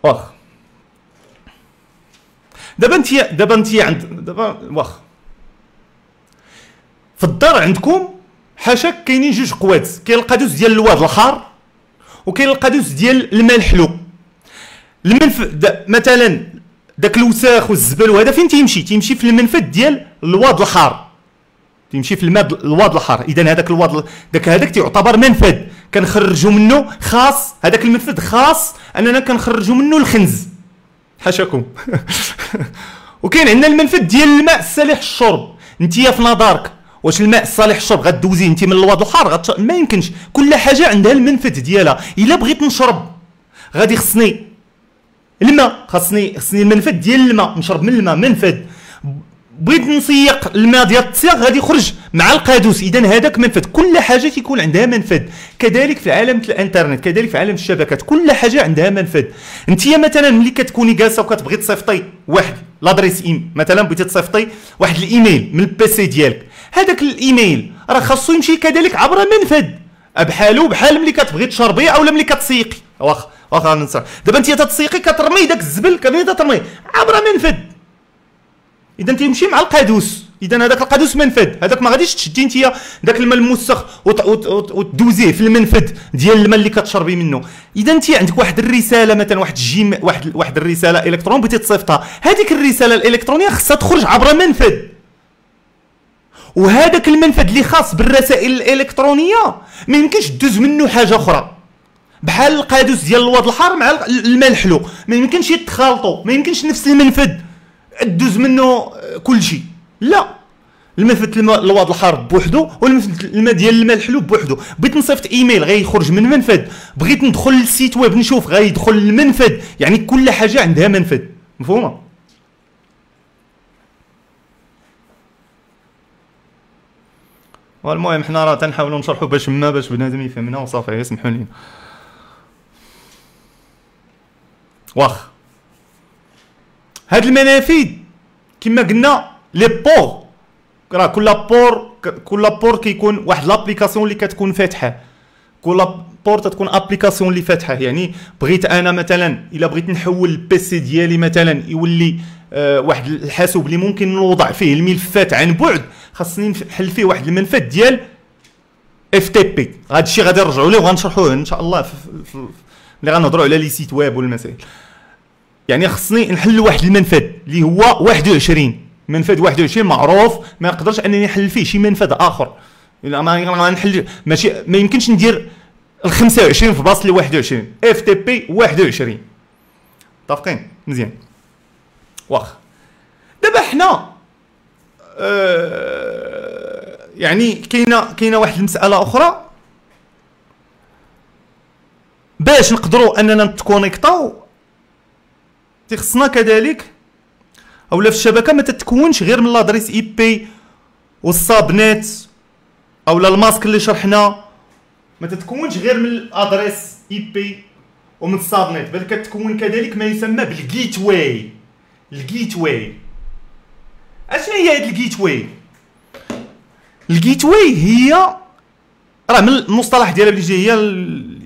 A: واخ. دابا انت دابا انت عند دابا واخ. في الدار عندكم حاشاك كاينين جوج قوات. كاين القادوس ديال الواد الحار وكاين القادوس ديال الماء الحلو المنف مثلا داك الوساخ والزبل وهذا فين تيمشي؟ تيمشي في المنفذ ديال الواد الحار تيمشي في الماء الواد الحار اذا هذاك الواد داك هذاك تعتبر منفذ. كنخرجوا منه خاص هذاك المنفذ خاص أننا كنخرجوا منه الخنز. حاشاكم وكاين عندنا المنفذ ديال الماء الصالح الشرب. انت في نظرك واش الماء الصالح الشرب غدوزي انت من الواد الحار؟ غت... ما يمكنش. كل حاجة عندها المنفذ ديالها. إلا بغيت نشرب غادي خصني الماء. خاصني خصني المنفذ ديال الماء. نشرب من الماء منفذ. بغيت نسيق الماء ديال التسياق غادي يخرج مع القادوس. اذا هذاك منفذ. كل حاجة تيكون عندها منفذ. كذلك في عالم الإنترنت كذلك في عالم الشبكات كل حاجة عندها منفذ. أنت مثلا ملي كتكوني جالسة وكتبغي تصيفطي واحد لادريس إيم مثلا بغيتي تصيفطي واحد الإيميل من البيسي ديالك. هذاك الإيميل راه خاصو يمشي كذلك عبر منفذ. بحالو بحال ملي كتبغي تشربي أو ملي كتسيقي. واخا واخا ننصح دابا أنت تتسيقي كترمي داك الزبل كترمي ترمي عبر منفذ. إذا تيمشي مع القادوس. إذا هذاك القادوس منفذ. هذاك ما غاديش تشدي أنت ذاك الماء الموسخ وتدوزيه في المنفذ ديال الماء اللي كتشربي منه. إذا أنت عندك واحد الرسالة مثلا واحد الجيم واحد واحد الرسالة الكترون بغيتي تصيفطها. هذيك الرسالة الإلكترونية خصها تخرج عبر منفذ. وهذاك المنفذ اللي خاص بالرسائل الإلكترونية ما يمكنش دوز منه حاجة أخرى. بحال القادوس ديال الواد الحار مع الماء الحلو ما يمكنش يتخالطوا ما يمكنش نفس المنفذ. دوز منه كل شيء. لا. الماء الواد الحار بوحدو والمنفذ الماء ديال الماء الحلو بوحدو. بغيت نصيفط إيميل غيخرج من منفذ. بغيت ندخل لل site web نشوف غيدخل المنفذ يعني كل حاجة عندها منفذ. مفهومه والمهم حنا راه تنحاولوا نشرحوا باش ما باش بنادم يفهمنا وصافي اسمحوا لي واخ. هاد المنافذ كما قلنا les ports. راه كل port كل port كيكون واحد l'application اللي كتكون فاتحة. كل port تكون application اللي فاتحة. يعني بغيت أنا مثلا إلا بغيت نحول ال PC ديالي مثلا يولي آه واحد الحاسوب اللي ممكن نوضع فيه الملفات عن بعد خاصني نحل فيه واحد المنفذ ديال FTP هذا الشيء غادي نرجعوا ليه وغنشرحوه إن شاء الله ملي غنهضروا على les sites web والمسائل. يعني خصني نحل واحد المنفذ اللي هو 21 منفذ 21 معروف ما نقدرش أنني نحل فيه شي منفذ آخر. ما نحل ماشي ما يمكنش ندير ال 25 في بلاصه ال 21 FTP 21 متفقين مزيان. واخ. دابا حنا آه يعني كاينة كاينة واحد المسألة أخرى. باش نقدروا أننا نتكونيكطاو تيخصنا كذلك؟ أولا في الشبكة ما تتكونش غير من l'adresse IP وال subnet أولا ال mask اللي شرحنا ما تتكونش غير من l'adresse IP ومن ال subnet بل كتكون كذلك ما يسمى بال gateway ال gateway أشنو هي هاد ال gateway ال gateway هي راه من المصطلح ديالها بالانجليزيه هي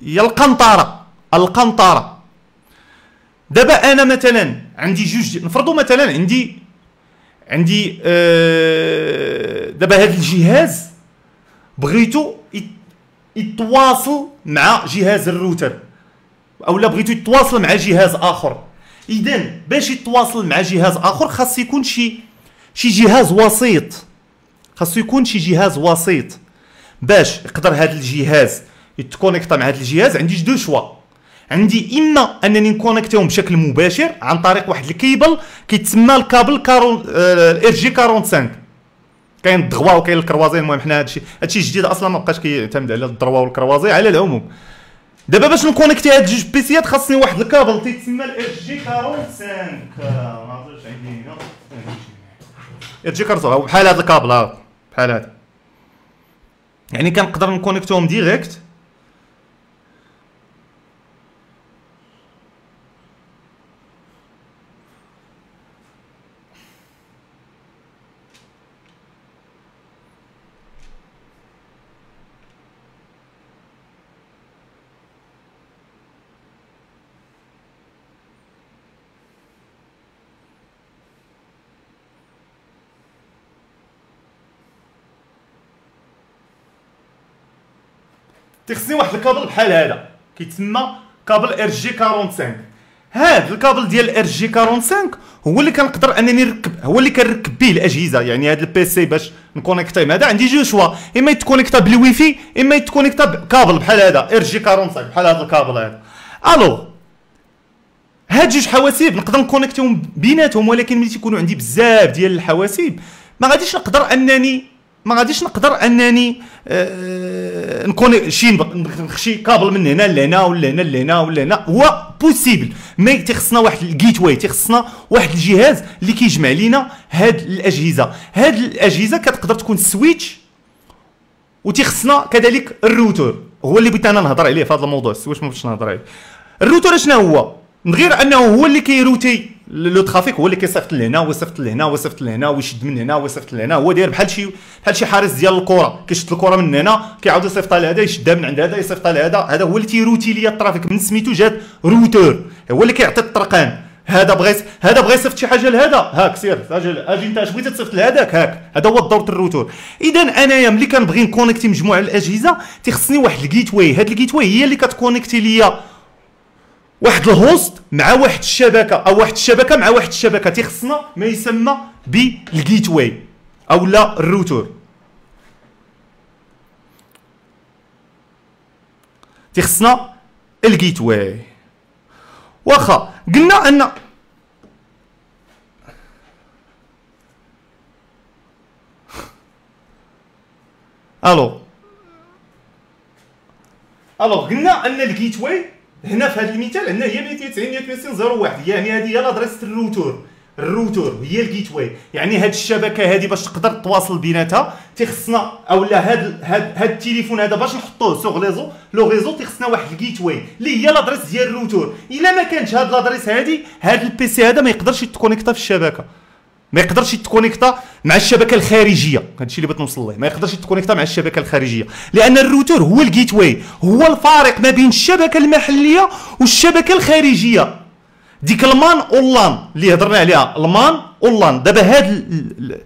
A: هي القنطرة. القنطرة. دابا أنا مثلا عندي جوج نفرضوا مثلا عندي عندي آه دابا هذا الجهاز بغيتو يتواصل مع جهاز الروتر أو لا بغيتو يتواصل مع جهاز آخر. اذا باش يتواصل مع جهاز آخر خاص يكون شي شي جهاز وسيط. خاصو يكون شي جهاز وسيط. باش يقدر هذا الجهاز يتكونيكتا مع هذا الجهاز عندي deux choix. عندي إما أنني نكونيكتيهم بشكل مباشر عن طريق واحد الكيبل كيتسمى الكابل كارون RJ 45 كاين الدغوا وكاين ال croisé المهم حنا هادشي هادشي جديد أصلا ما بقاش كيعتمد على ال droit وال croisé على العموم. دابا باش نكونيكتي هاد جوج بيسيات خاصني واحد الكابل تيتسمى ال RJ 45 ما عرفتش عندي هنا. RJ 45 بحال هاد الكابل بحال هذا يعني كنقدر نكونيكتوهم direct تيخصني واحد الكابل بحال هذا. كيتسمى كابل RJ 45 هذا الكابل ديال RJ 45 هو اللي كنقدر أنني نركب هو اللي كنركب به الأجهزة. يعني هذا ال PC باش نكونيكتي هذا عندي جوج choix. إما يتكونيكتا بالواي فاي إما يتكونيكتا بكابل بحال هذا. RJ 45 بحال هذا الكابل هذا. Alors. هاد جوج حواسيب نقدر نكونيكتيهم بيناتهم ولكن ملي تيكونوا عندي بزاف ديال الحواسيب ما غاديش نقدر أنني ما غاديش نقدر انني آه نكون شي شي كابل من هنا لهنا ولا هنا لهنا ولا هنا. هو possible mais تيخصنا واحد ال gateway تيخصنا واحد الجهاز اللي كيجمع لينا هاد الأجهزة. هاد الأجهزة كتقدر تكون switch وتيخصنا كذلك الروتور هو اللي بغيت أنا نهضر عليه في هذا الموضوع واش ما بغيتش نهضر عليه. الروتور شنو هو؟ غير أنه هو اللي كيروتي. le trafic هو اللي كيصيفط لهنا ويصيفط لهنا ويصيفط لهنا ويشد من هنا ويصيفط لهنا هو داير بحال شي بحال شي حارس ديال الكرة كيشد الكرة من هنا كيعاود يصيفطها لهذا يشدها من عند هذا يصيفطها لهذا. هذا هو اللي تيروتي ليا ال trafic من سميتو جات روتور. هو اللي كيعطي الطرقان هذا بغى هذا بغى يصيفط شي حاجة لهذا. هاك سير أجي أجي انت اش بغيتي تصيفط لهذاك هاك. هذا هو الدور الروتور. اذا أنايا ملي كنبغي نكونيكتي مجموعة الأجهزة تيخصني واحد ال gateway هاد ال gateway هي اللي كتكونيكتي ليا. واحد ال host مع واحد الشبكة أو واحد الشبكة مع واحد الشبكة. تيخصنا ما يسمى بال gateway أو لا الروتور. تيخصنا ال gateway. واخا قلنا أن ألو. ألو قلنا أن ال gateway هنا في هذا المثال عندنا هي 290 192 01 يعني هذه هي l'adresse ال routeur. الروتور هي ال gateway يعني هذه الشبكة هذه باش تقدر تواصل بيناتها تيخصنا أو لا هذا هذا هذا التليفون هذا باش نحطوه sur réseau le réseau تيخصنا واحد ال gateway اللي هي l'adresse ديال الروتور. إلا ما كانش هذا l'adresse هذه هذا ال PC هذا ما يقدرش يتكونيكتا في الشبكة. ما يقدرش يتكونيكتا مع الشبكة الخارجية. هادشي اللي بغيت نوصل ليه. ما يقدرش يتكونيكتا مع الشبكة الخارجية. لأن الروتور هو ال gateway هو الفارق ما بين الشبكة المحلية والشبكة الخارجية. ديك ال WAN ou LAN اللي هضرنا عليها. ال WAN ou LAN دابا هاد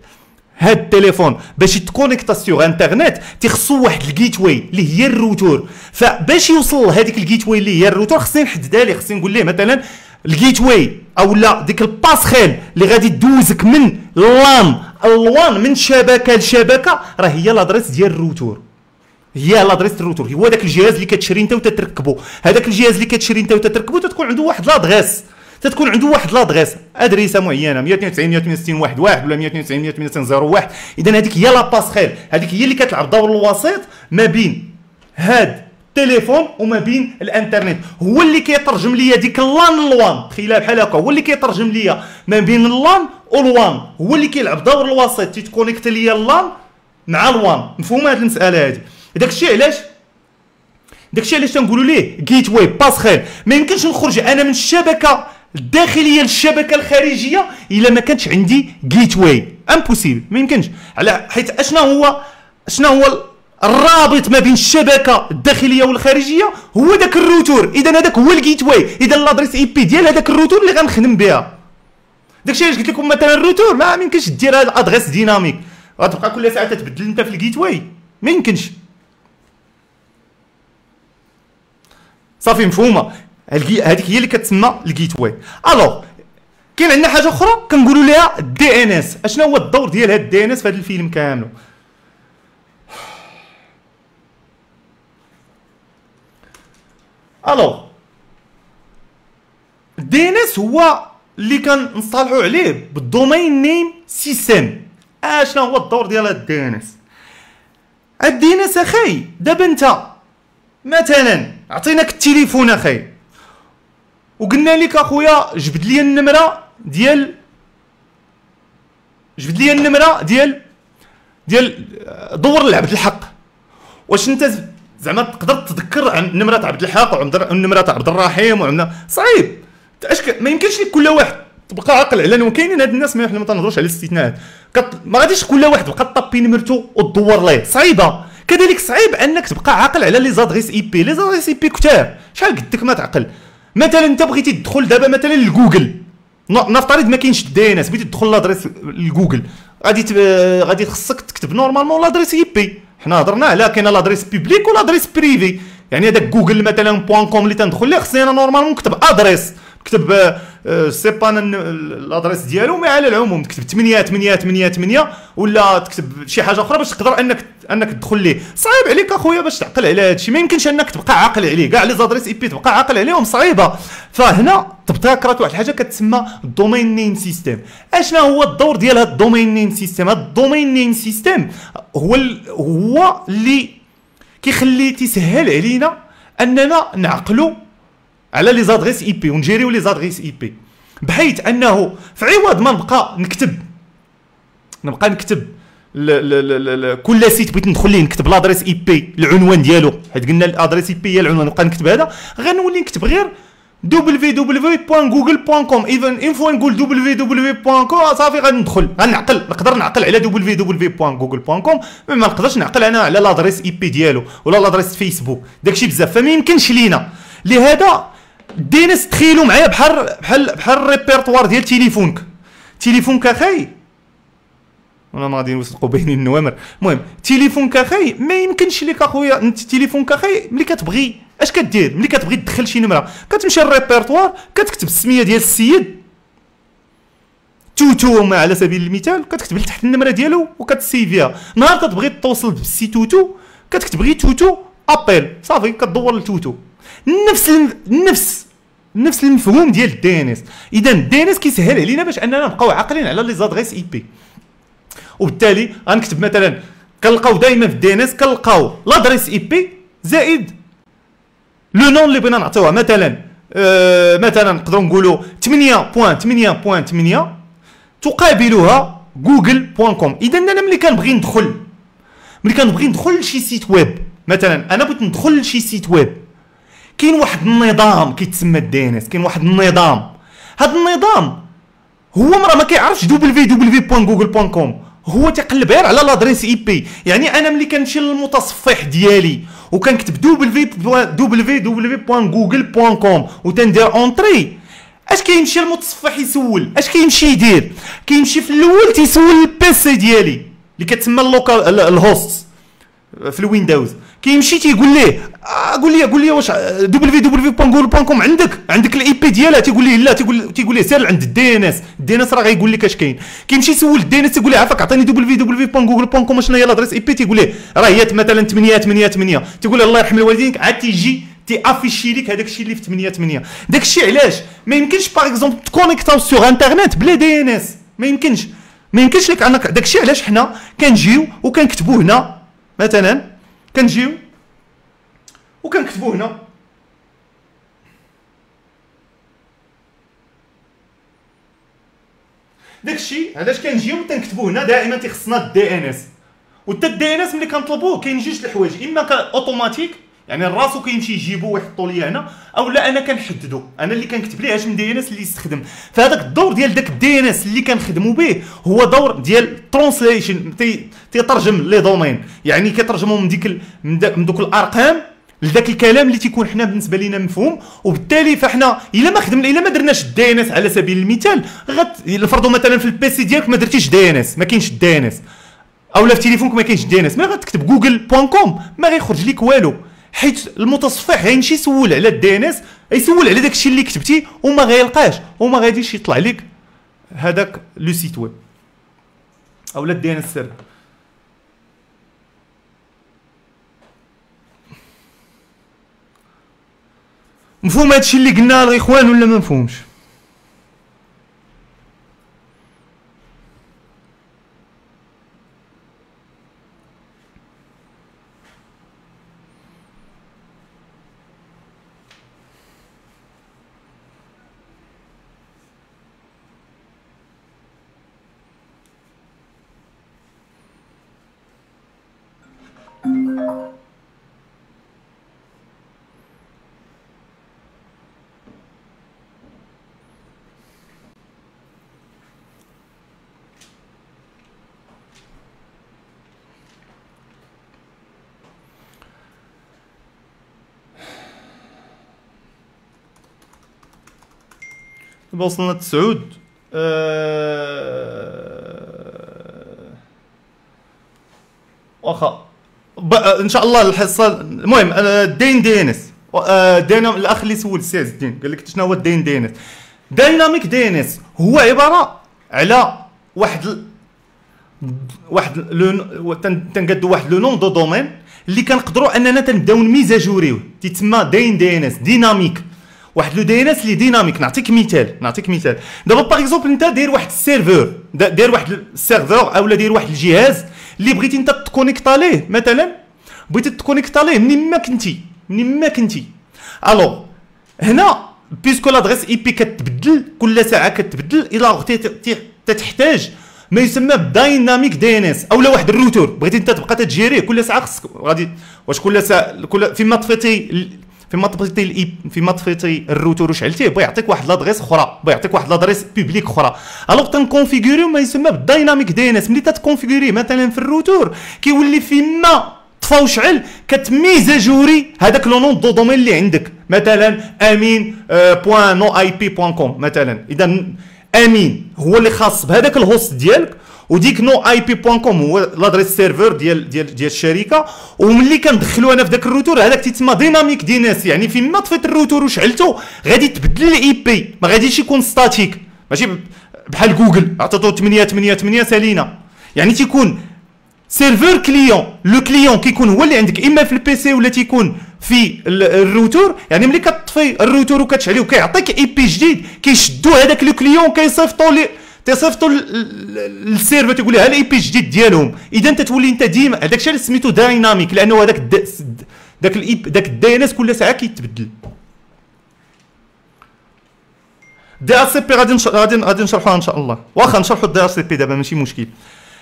A: هاد التليفون باش يتكونيكتا sur internet تيخصو واحد ال gateway اللي هي الروتور. فباش يوصل لهذيك ال gateway اللي هي الروتور خصني نحددها ليه خصني نقول ليه مثلا ال gateway أو لا ديك ال passerelle اللي غادي دوزك من ال LAN لل WAN من شبكة لشبكة راه هي l'adresse ديال الروتور. هي l'adresse ال routeur. هو داك الجهاز اللي كتشري انت وتتركبو. هذاك الجهاز اللي كتشري انت وتتركبو تتكون عنده واحد l'adresse تتكون عنده واحد l'adresse أدريسة معينة. 192 168 واحد واحد ولا 192 192 01 اذا هذيك هي la passerelle هذيك هي اللي كتلعب دور الوسيط ما بين هاد التليفون وما بين الانترنت. هو اللي كيترجم ليا ديك ال LAN ل WAN تخيلها بحال هكا. هو اللي كيترجم ليا ما بين ال LAN وال WAN. هو اللي كيلعب دور الوسيط. تيتكونيكت ليا ال LAN مع ال WAN. مفهومه هذه المسألة هذه داك الشيء علاش؟ داك الشيء علاش تنقولوا ليه gateway passerelle ما يمكنش نخرج أنا من الشبكة الداخلية للشبكة الخارجية إلا ما كانش عندي gateway impossible ما يمكنش. على حيت اشنا هو اشنا هو الرابط ما بين الشبكة الداخلية والخارجية هو داك الروتور. إذا هذاك هو ال gateway. إذا l'adresse IP ديال هذاك الروتور اللي غنخدم بها. داكشي علاش قلت لكم مثلا الروتور؟ ما يمكنش دير هذا adresse dynamique. غتبقى كل ساعة تتبدل أنت في ال gateway. ما يمكنش. صافي مفهومة. هذيك هي اللي كتسمى ال gateway. Alors كاين عندنا حاجة أخرى؟ كنقولوا لها ال DNS اشنا هو الدور ديال هاد ال DNS في هذا الفيلم كامل؟ Alors ال DNS هو اللي كنصالحوا عليه بال domain name system اشنا هو الدور ديال ال DNS ال DNS أخي دابا انت مثلا عطيناك التليفون أخي وقلنا لك اخويا جبد لي النمره ديال جبد لي النمره ديال ديال دور لعبد الحق واش انت زعما تقدر تعقل على نمرة عبد الحق ونمره عبد الرحيم وعندنا صعيب. اش ما يمكنش لك كل واحد تبقى عاقل على كاينين هاد الناس ما حنا ما تنهضروش على الاستثناءات. ما غاديش كل واحد تبقى tapé نمرتو وتدور ليه. صعيبة. كذلك صعيب أنك تبقى عاقل على لي زادريس إي بي. لي زادريس إي بي كتار شحال قدك ما تعقل؟ مثلا أنت بغيتي تدخل دابا مثلا لجوجل. نفترض ما كاينش دي إن إس بغيتي تدخل لادريس لجوجل. غادي غادي خصك تكتب normalement l'adresse IP. حنا هضرنا على كاين l'adresse publique و l'adresse privée. يعني هذاك جوجل مثلا point com اللي تندخل ليه خصني أنا normalement نكتب adresse. كتب c'est pas ال adresse ديالو mais على العموم. تكتب 8 8 8 8 ولا تكتب شي حاجة أخرى باش تقدر أنك انك تدخل ليه صعيب عليك اخويا باش تعقل على هذا الشيء. ما يمكنش انك تبقى عاقل عليه. كاع les adresses IP تبقى عاقل عليهم صعيبة. فهنا تبتكرت واحد الحاجة كتسمى ال domain name system اشنا هو الدور ديال هذا ال domain name system هذا ال domain name system هو هو اللي كيخلي تيسهل علينا أننا نعقلوا على les adresses IP ون gérer يو les adresses IP. بحيث أنه في عوض ما نبقى نكتب. نبقى نكتب. كل site بغيت ندخل ليه نكتب l'adresse IP العنوان ديالو. حيت قلنا ال adresse IP هي العنوان نبقى نكتب هذا. غنولي نكتب غير www.google.com اذا une fois نقول www.com صافي غندخل غنعقل نقدر نعقل على www.google.com ما نقدرش نعقل أنا على l'adresse IP ديالو ولا l'adresse فيسبوك داكشي بزاف. فما يمكنش لينا. لهذا DNS تخيلوا معايا بحال بحال بحال الريبرتوار ديال تليفونك. تليفونك أخي أنا ما غادي نوثقوا بين النوامر. المهم تليفونك أخي ما يمكنش لك أخويا أنت تليفونك أخي ملي كتبغي. أش كدير؟ ملي كتبغي تدخل شي نمرة. كتمشي للريبرتوار كتكتب السمية ديال السيد. توتو على سبيل المثال كتكتب تحت النمرة ديالو وكتسيفيها نهار كتبغي توصل بالسي توتو كتكتب غير توتو appel. صافي كتدور لتوتو نفس نفس نفس المفهوم ديال ال DNS اذا ال DNS كيسهل علينا باش أننا نبقاو عاقلين على les adresses IP. وبالتالي غنكتب مثلا كنلقاو دائما في ال DNS كنلقاو l'adresse IP زائد. le nom اللي بغينا نعطيوها مثلا آه مثلا نقدروا نقولوا 8.8.8 تقابلها جوجل point com. اذا أنا ملي كنبغي ندخل ملي كنبغي ندخل لشي site web مثلا أنا بغيت ندخل لشي site web كاين واحد النظام كيتسمى ال DNS كاين واحد النظام. هذا النظام هو راه ما كيعرفش WW point جوجل point com هو تيقلب غير على l'adresse IP يعني أنا ملي كنمشي للمتصفح ديالي وكنكتب WWW point جوجل point com وتندير entrée اش كيمشي المتصفح يسول اش كيمشي يدير كيمشي في الأول تيسول ال PC ديالي اللي كتسمى ال local ال host في الويندوز كيمشي تيقول ليه آه، قول لي قول لي واش WW point point com عندك عندك ال IP ديالها تيقول ليه لا تيقول تيقول ليه سير عند ال DNS ال DNS راه غيقول لك اش كاين. كيمشي يسول ال DNS تيقول ليه عافاك عطيني WW point جوجل point com شنو هي l'adresse IP تيقول ليه راه هي مثلا 8 8 8 تيقول الله يرحم الوالدين عاد تيجي تي afficher لك هذاك الشيء اللي في 8 8 داك الشيء علاش؟ ما يمكنش par exemple ت connecter او sur internet بلا DNS ما يمكنش. ما يمكنش لك أنك داك الشيء علاش حنا كنجيو وكنكتبوا هنا مثلا. كنجيو وكنكتبوا هنا. داكشي علاش كنجيو تنكتبوا هنا دائما تيخصنا ال DNS وتا ال DNS ملي كنطلبوه كاين جوج الحوايج. إما اوتوماتيك يعني راسو كيمشي يجيبو ويحطوا لي هنا أو لا أنا كنحددو. أنا اللي كنكتب ليه اش من DNS اللي يستخدم. فهذاك الدور ديال داك ال DNS اللي كنخدموا به هو دور ديال translation تيترجم les domaines يعني كيترجموا من ديك من دوك الأرقام لذاك الكلام اللي تيكون حنا بالنسبة لنا مفهوم. وبالتالي فاحنا إلا ما خدمنا إلا ما درناش ال DNS على سبيل المثال غت نفرضوا مثلا في ال PC ديالك ما درتيش دي ان اس ما كاينش دي ان اس أو لا في تليفونك ما كاينش DNS ما غتكتب جوجل point com ما غيخرج لك والو. حيت المتصفح غيمشي يسول على ال DNS يسول على داك الشيء اللي كتبتي وما غيلقاش وما غاديش يطلع لك هذاك le site web. أو لا ال DNS server مفهوم هادشي اللي قلنا الاخوان ولا ما مفهومش؟ دابا وصلنا تسعود. أه... واخا إن شاء الله الحصة المهم DynDNS دين الأخ اللي سول سي عز الدين قال لك شنو هو الدين دي ان اس دايناميك دي ان اس هو عبارة على واحد ال... واحد لو تنقادو واحد le nom de domaine اللي كنقدروا أننا تنبداو نميزاجوريوه تيتسمى DynDNS dynamique. واحد le DNS اللي dynamique نعطيك مثال نعطيك مثال. دابا par exemple انت داير واحد ال serveur داير واحد ال serveur أولا داير واحد الجهاز اللي بغيتي انت ت connecter ليه مثلا بغيتي تكونيكتا ليه منين ما كنتي منين ما كنتي. ألو هنا puisque l'adresse IP كتبدل كل ساعة كتبدل إلى تتحتاج ما يسمى ب dynamic DNS أولا واحد الروتور بغيتي انت تبقى ت gérer يه كل ساعة خصك غادي واش كل ساعه كل فيما طفيتي فيما طفيتي الاي فيما طفيتي الروتور وشعلتيه بغى يعطيك واحد l'adresse أخرى بغى يعطيك واحد l'adresse publique أخرى. Alors تنكونفيغوريو ما يسمى بال dynamic DNS ملي تتكونفيغوري مثلا في الروتور كيولي فيما طفا وشعل كتميزاجوري هذاك le nom de domaine اللي عندك. مثلا أمين point no-ip point com مثلا. اذا أمين هو اللي خاص بهذاك ال host ديالك وديك no-ip point com هو l'adresse serveur ديال ديال ديال الشركة وملي كندخلو أنا في ذاك الروتور هذاك تيتسمى dynamic DNS يعني فين ما طفيت الروتور وشعلتو غادي تبدل ال IP ما غاديش يكون statique ماشي بحال جوجل عطاتو 8 8 8 سالينا يعني تيكون serveur client le client كيكون هو اللي عندك اما في ال PC ولا تيكون في الروتور يعني ملي كتطفي الروتور وكتشعليه وكيعطيك IP جديد كيشدو هذاك le client كيصيفطو لي تيصيفطوا لل serveur تيقول لها ال IP جديد ديالهم. إذا أنت تولي أنت ديما هذاك الشيء اللي سميتو dynamique لأنه هذاك ذاك الاي ذاك ال DNS كل ساعة كيتبدل. DHCP غادي غادي غادي نشرحوها إن شاء الله. واخا نشرحوا DHCP دابا ماشي مشكل.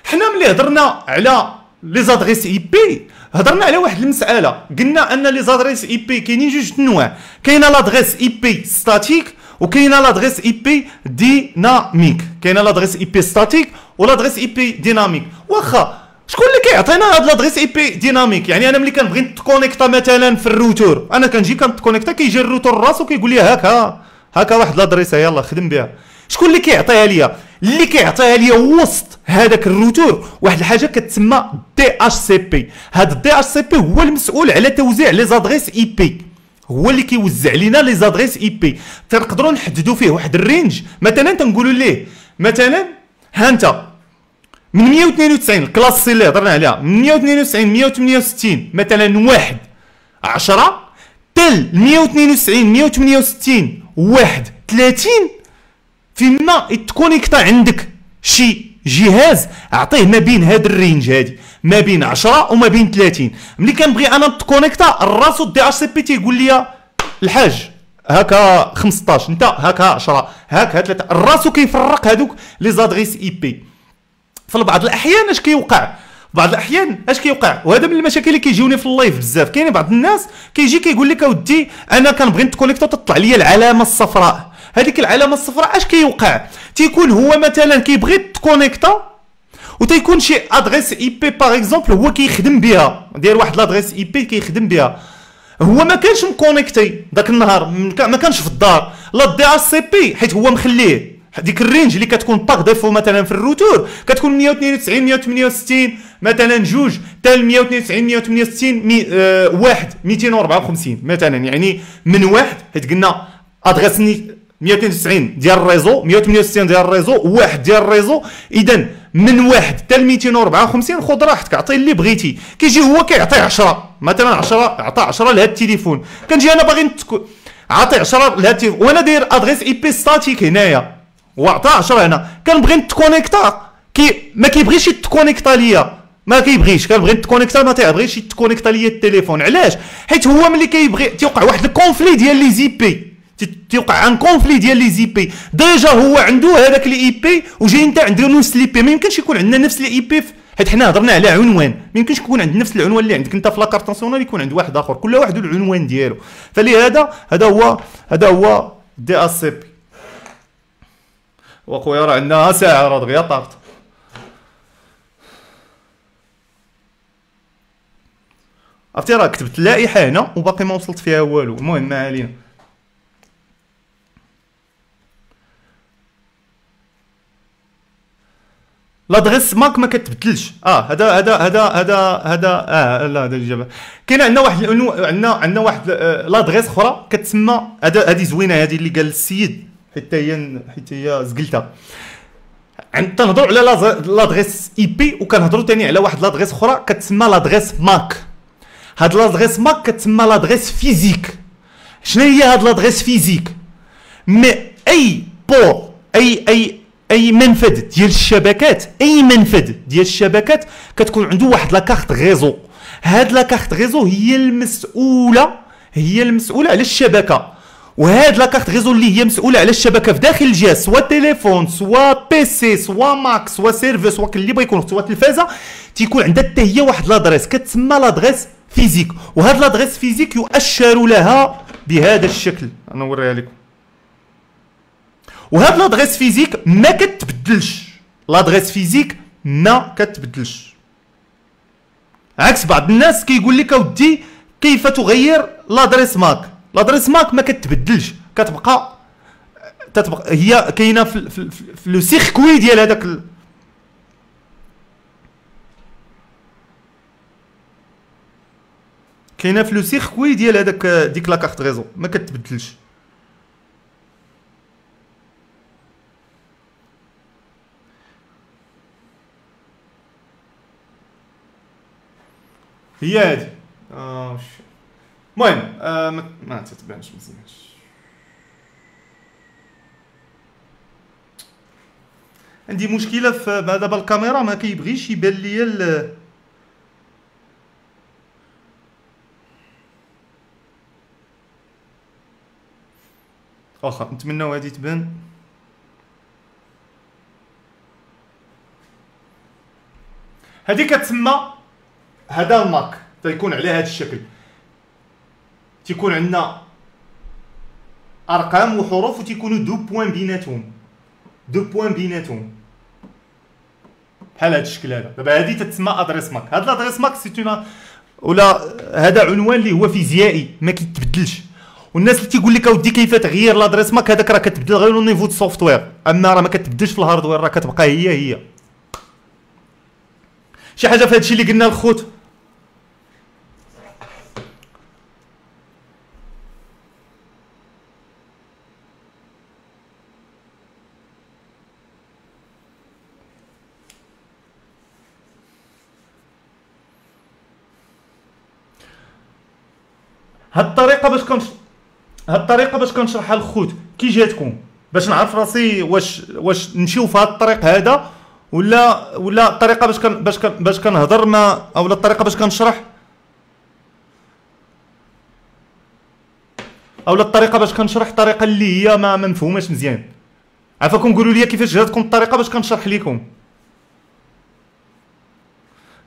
A: حنا ملي هضرنا على les adresses IP هضرنا على واحد المسألة. قلنا أن les adresses IP كاينين جوج انواع كاينة l'adresse IP statique وكاينه l'adresse IP dynamique كاينة l'adresse IP statique و l'adresse IP dynamique واخا شكون اللي كيعطينا هاد l'adresse IP dynamique يعني أنا ملي كنبغي نتكونيكتا مثلا في الروتور أنا كنجي كنتكونيكتا كيجي الروتور راسو كيقول لي هكا هكا واحد l'adresse يلاه خدم بها شكون اللي كيعطيها ليا اللي كيعطيها ليا وسط هذاك الروتور واحد الحاجة كتسمى DHCP هاد ال DHCP هو المسؤول على توزيع les adresses IP هو اللي كيوزع لنا les adresses IP. تنقدروا نحددوا فيه واحد ال range. مثلا تنقولوا ليه. مثلا ها انت من 192 ال classe C اللي هضرنا عليها من 192 168 مثلا واحد 10 تل 192 168 واحد 30 فيما يتكونيكتا عندك شي جهاز أعطيه ما بين هاد ال range هادي. ما بين 10 وما بين 30 ملي كنبغي أنا نتكونيكتا الراسو DHCP تيقول لي الحاج هكا 15 انت هكا 10 هكا 3 الراسو كيفرق هادوك les adresses IP. في بعض الأحيان اش كيوقع؟ بعض الأحيان اش كيوقع؟ وهذا من المشاكل اللي كيجيوني في ال live بزاف. كاين بعض الناس كيجي كيقول لك أودي أنا كنبغي نتكونيكتا وتطلع لي العلامة الصفراء. هذيك العلامة الصفراء اش كيوقع؟ تيكون هو مثلا كيبغي تكونيكتا وتيكون شي adresse IP par exemple هو كيخدم بها داير واحد l'adresse IP كيخدم بها هو ما كانش مكونيكتي ذاك النهار ما كانش في الدار لا DHCP حيت هو مخليه ديك ال range اللي كتكون par défaut مثلا في الروتور كتكون 192 168 مثلا جوج حتى 192 168 mais آه واحد 254 مثلا يعني من واحد حيت قلنا adresse 192 ديال ال réseau 168 ديال ال réseau واحد ديال ال réseau. اذا من واحد حتى 254 خذ راحتك عطي اللي بغيتي. كيجي هو كيعطي 10 مثلا 10 عطى 10 لهذا التليفون. كنجي أنا باغي عطي 10 لهذا التليفون. وأنا داير adresse IP statique هنايا. وعطى 10 هنا. كنبغي نتكونيكتا. كي ما كيبغيش يتكونيكتا ليا. ما كيبغيش. كنبغي نتكونيكتا ما تيبغيش يتكونيكتا ليا التليفون. علاش؟ حيت هو ملي كيبغي تيوقع واحد ال conflit ديال les IP. تيوقع un conflit ديال les IP. déjà هو عنده هذاك لي IP وجاي انت عندك نفس l'IP. ما يمكنش يكون عندنا نفس لي IP حيت حنا هضرنا على عنوان. ما يمكنش يكون عند نفس العنوان اللي عندك انت في la carte nationale يكون عند واحد آخر. كل واحد العنوان ديالو. فلهذا هذا هو هذا هو DHCP وأخويا راه عندنا ساعة راه دغيا طارت. عرفتي راه كتبت اللائحة هنا وباقي ما وصلت فيها والو. المهم ما علينا. لادغيس ماك ما كتبدلش. آه هذا هذا هذا هذا هذا آه لا هذا الاجابه كاين عندنا واحد عندنا عندنا واحد آه، لادغيس أخرى كتسمى هذا هذه زوينة هذه اللي قال السيد حتى هي حتى هي زقلتها. عند تنهضروا على l'adresse IP وكنهضروا ثاني على واحد l'adresse أخرى كتسمى l'adresse MAC. هاد l'adresse MAC كتسمى l'adresse physique. شنو هي هاد l'adresse physique؟ mais أي port اي أي أي منفذ ديال الشبكات أي منفذ ديال الشبكات كتكون عنده واحد la carte réseau. هاد la carte réseau هي المسؤولة هي المسؤولة على الشبكة. وهاد la carte réseau اللي هي مسؤولة على الشبكة في داخل الجهاز سواء تليفون سواء PC سواء ماك سواء serveur سواء اللي بغا يكون سواء تلفازة تيكون عندها حتى هي واحد l'adresse. كتسمى l'adresse physique. وهاد l'adresse physique يؤشر لها بهذا الشكل. أنا نوريها لكم. وهاد l'adresse physique ما كتبدلش. l'adresse physique ما كتبدلش. عكس بعض الناس كيقول لك أودي كيف تغير l'adresse MAC؟ l'adresse MAC ما كتبدلش. كتبقى تتبقى هي كاينة في, في, في le circuit ديال هذاك كاينة في le circuit ديال هذاك ديك la carte réseau ما كتبدلش. هي هادي المهم آه ما تتبانش مزيان عندي مشكله في دابا الكاميرا ما كيبغيش يبان ليا ال واخا نتمناو هادي تبان هادي كتسمى هذا ال MAC تيكون على هذا الشكل. تيكون عندنا أرقام وحروف وتيكونوا deux points بيناتهم. deux points بيناتهم. بحال هذا الشكل هذا. دابا هذه تتسمى adresse MAC هاد ال adresse MAC c'est voilà هذا عنوان اللي هو فيزيائي ما كيتبدلش. والناس اللي تيقول لك أودي كيف تغيير l'adresse MAC هذاك راه كتبدل غير niveau ال software أما راه ما كتبدلش في ال hardware راه كتبقى هي هي. شي حاجة في هادشي اللي قلنا الخوت. هاد الطريقة باش كنش هاد الطريقة باش كنشرحها للخوت كي جاتكم؟ باش نعرف راسي واش واش نمشيو في هاد الطريق هذا ولا ولا الطريقة باش كن باش كن باش كنهضر ما أولا الطريقة باش كنشرح؟ أولا الطريقة باش كنشرح الطريقة اللي هي ما مفهوماش مزيان. عافاكم قولوا لي كيفاش جاتكم الطريقة باش كنشرح لكم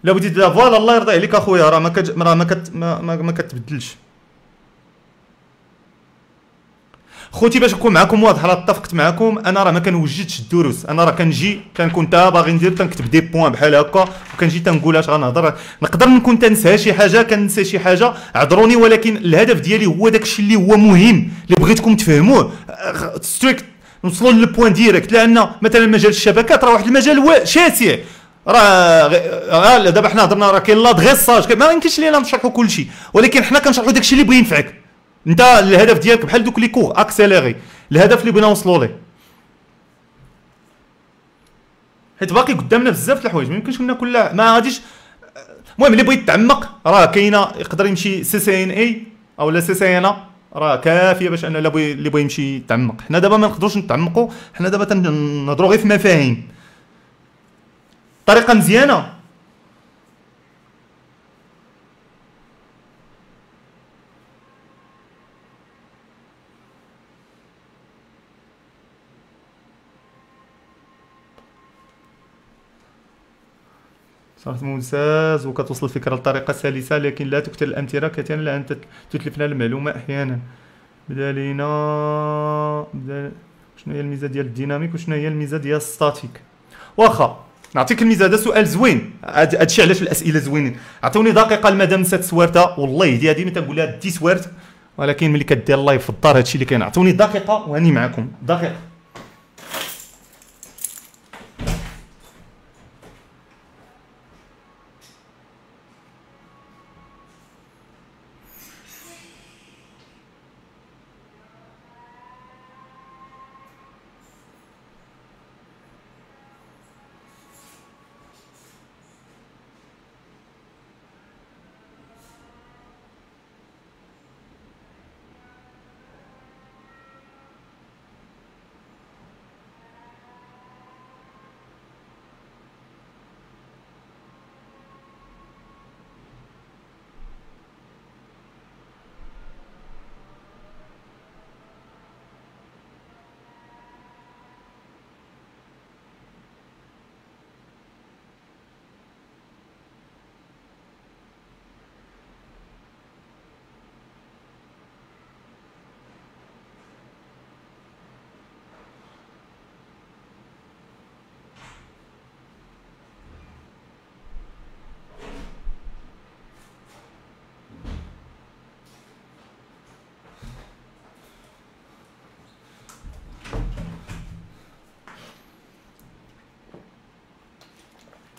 A: لا بغيتي voilà الله يرضي عليك أخويا راه ما. راه ما, كت... ما, ما, ما كتبدلش. خوتي باش نكون معكم واضح راه اتفقت معكم أنا راه ما كنوجدش الدروس. أنا راه كنجي كنكون تا باغي ندير تنكتب des points بحال هكا وكنجي تنقول اش غنهضر نقدر نكون تنسى شي حاجة كنسى شي حاجة. عذروني ولكن الهدف ديالي هو داكشي اللي هو مهم اللي بغيتكم تفهموه. direct نوصلوا لل point direct لأن مثلا مجال الشبكات راه واحد المجال شاسع. راه دابا حنا هضرنا راه كاين l'adressage ما يمكنش لينا نشرحوا كل شيء ولكن حنا كنشرحوا داكشي اللي بغي ينفعك. انت الهدف ديالك بحال دوك les cours accélérés الهدف اللي بغينا نوصلوا ليه. حيت باقي قدامنا بزاف الحوايج ما يمكنش كنا كل ما غاديش المهم اللي بغى يتعمق راه كاينة يقدر يمشي سي سي إن إي أو لا سي سي إن راه كافية باش أن اللي بغى اللي بغى يمشي يتعمق. حنا دابا ما نقدروش نتعمقوا حنا دابا تنهضروا غير في مفاهيم. طريقة مزيانة. صارت ممتاز وكتوصل الفكرة بطريقه سلسة لكن لا تكتل الأمثلة كثيرا لأن تتلفنا المعلومة أحيانا. بدا لينا شنو هي الميزة ديال ال dynamique وشنو هي الميزة ديال ال statique؟ واخا نعطيك الميزة هذا سؤال زوين. هادشي علاش الأسئلة زوينين. عطوني دقيقة المدام نسات سوارتها والله هذه ملي تنقول لها دي سوارت. ولكن ملي كدير ال live في الدار هادشي اللي كاين. عطوني دقيقة وأني معكم. دقيقة.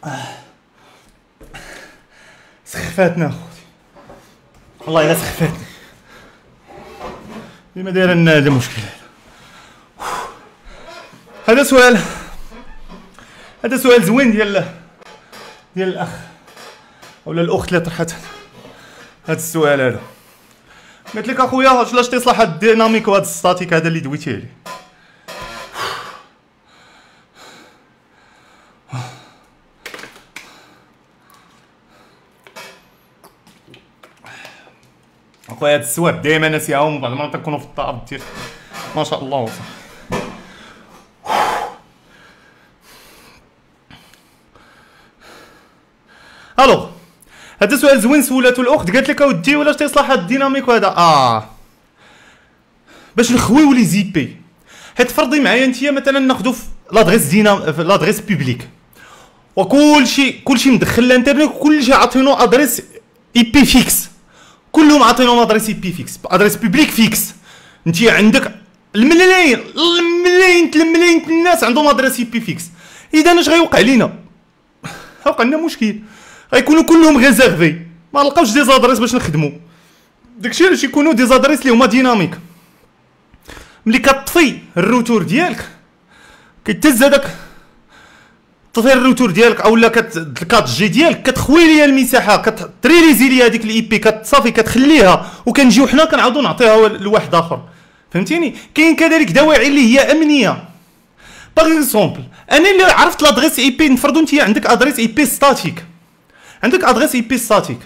A: سخفاتنا أخوتي. والله الا سخفاتني ديما دايره لنا هذا المشكل هذا سؤال. هذا سؤال زوين ديال ديال الأخ. ولا الأخت اللي طرحت هذا السؤال هذا. قلت لك أخويا علاش تصلح هاد الديناميك وهاد الستاتيك هذا اللي دويتي عليه؟ خويا هاد السوارت دائما ناسيهم بعض المرات تكونوا في الطاب ديال ما شاء الله. وصح alors هذا سؤال زوين سولاتو الأخت قالت لك أودي ولاش تيصلح هاد ال dynamique وهذا؟ آه. باش نخويو les IP حيت فرضي معايا أنت مثلا ناخذ في l'adresse دينا في l'adresse publique وكلشي كلشي مدخل الانترنت وكلشي عاطينو adresse IP fixe كلهم عاطينهم adresse IP fixe adresse publique fixe انت عندك الملايين الملايين الملايين الناس عندهم adresse IP fixe إذا اش غيوقع لينا؟ غيوقع لنا مشكل. غيكونوا كلهم réservés ما نلقاوش des adresses باش نخدموا. داكشي علاش يكونوا des adresses اللي هما dynamiques ملي كطفي الروتور ديالك كيتهز هذاك تطفي الروتور ديالك أو لا كت 4G ديالك كتخوي ليا المساحة كتريليزي ليا هذيك ال IP كتصافي كتخليها وكنجيو حنا كنعاودو نعطيها لواحد آخر. فهمتيني؟ كاين كذلك دواعي اللي هي أمنية. par exemple أنا اللي عرفت l'adresse IP نفرضوا أنت عندك adresse IP statique عندك adresse IP statique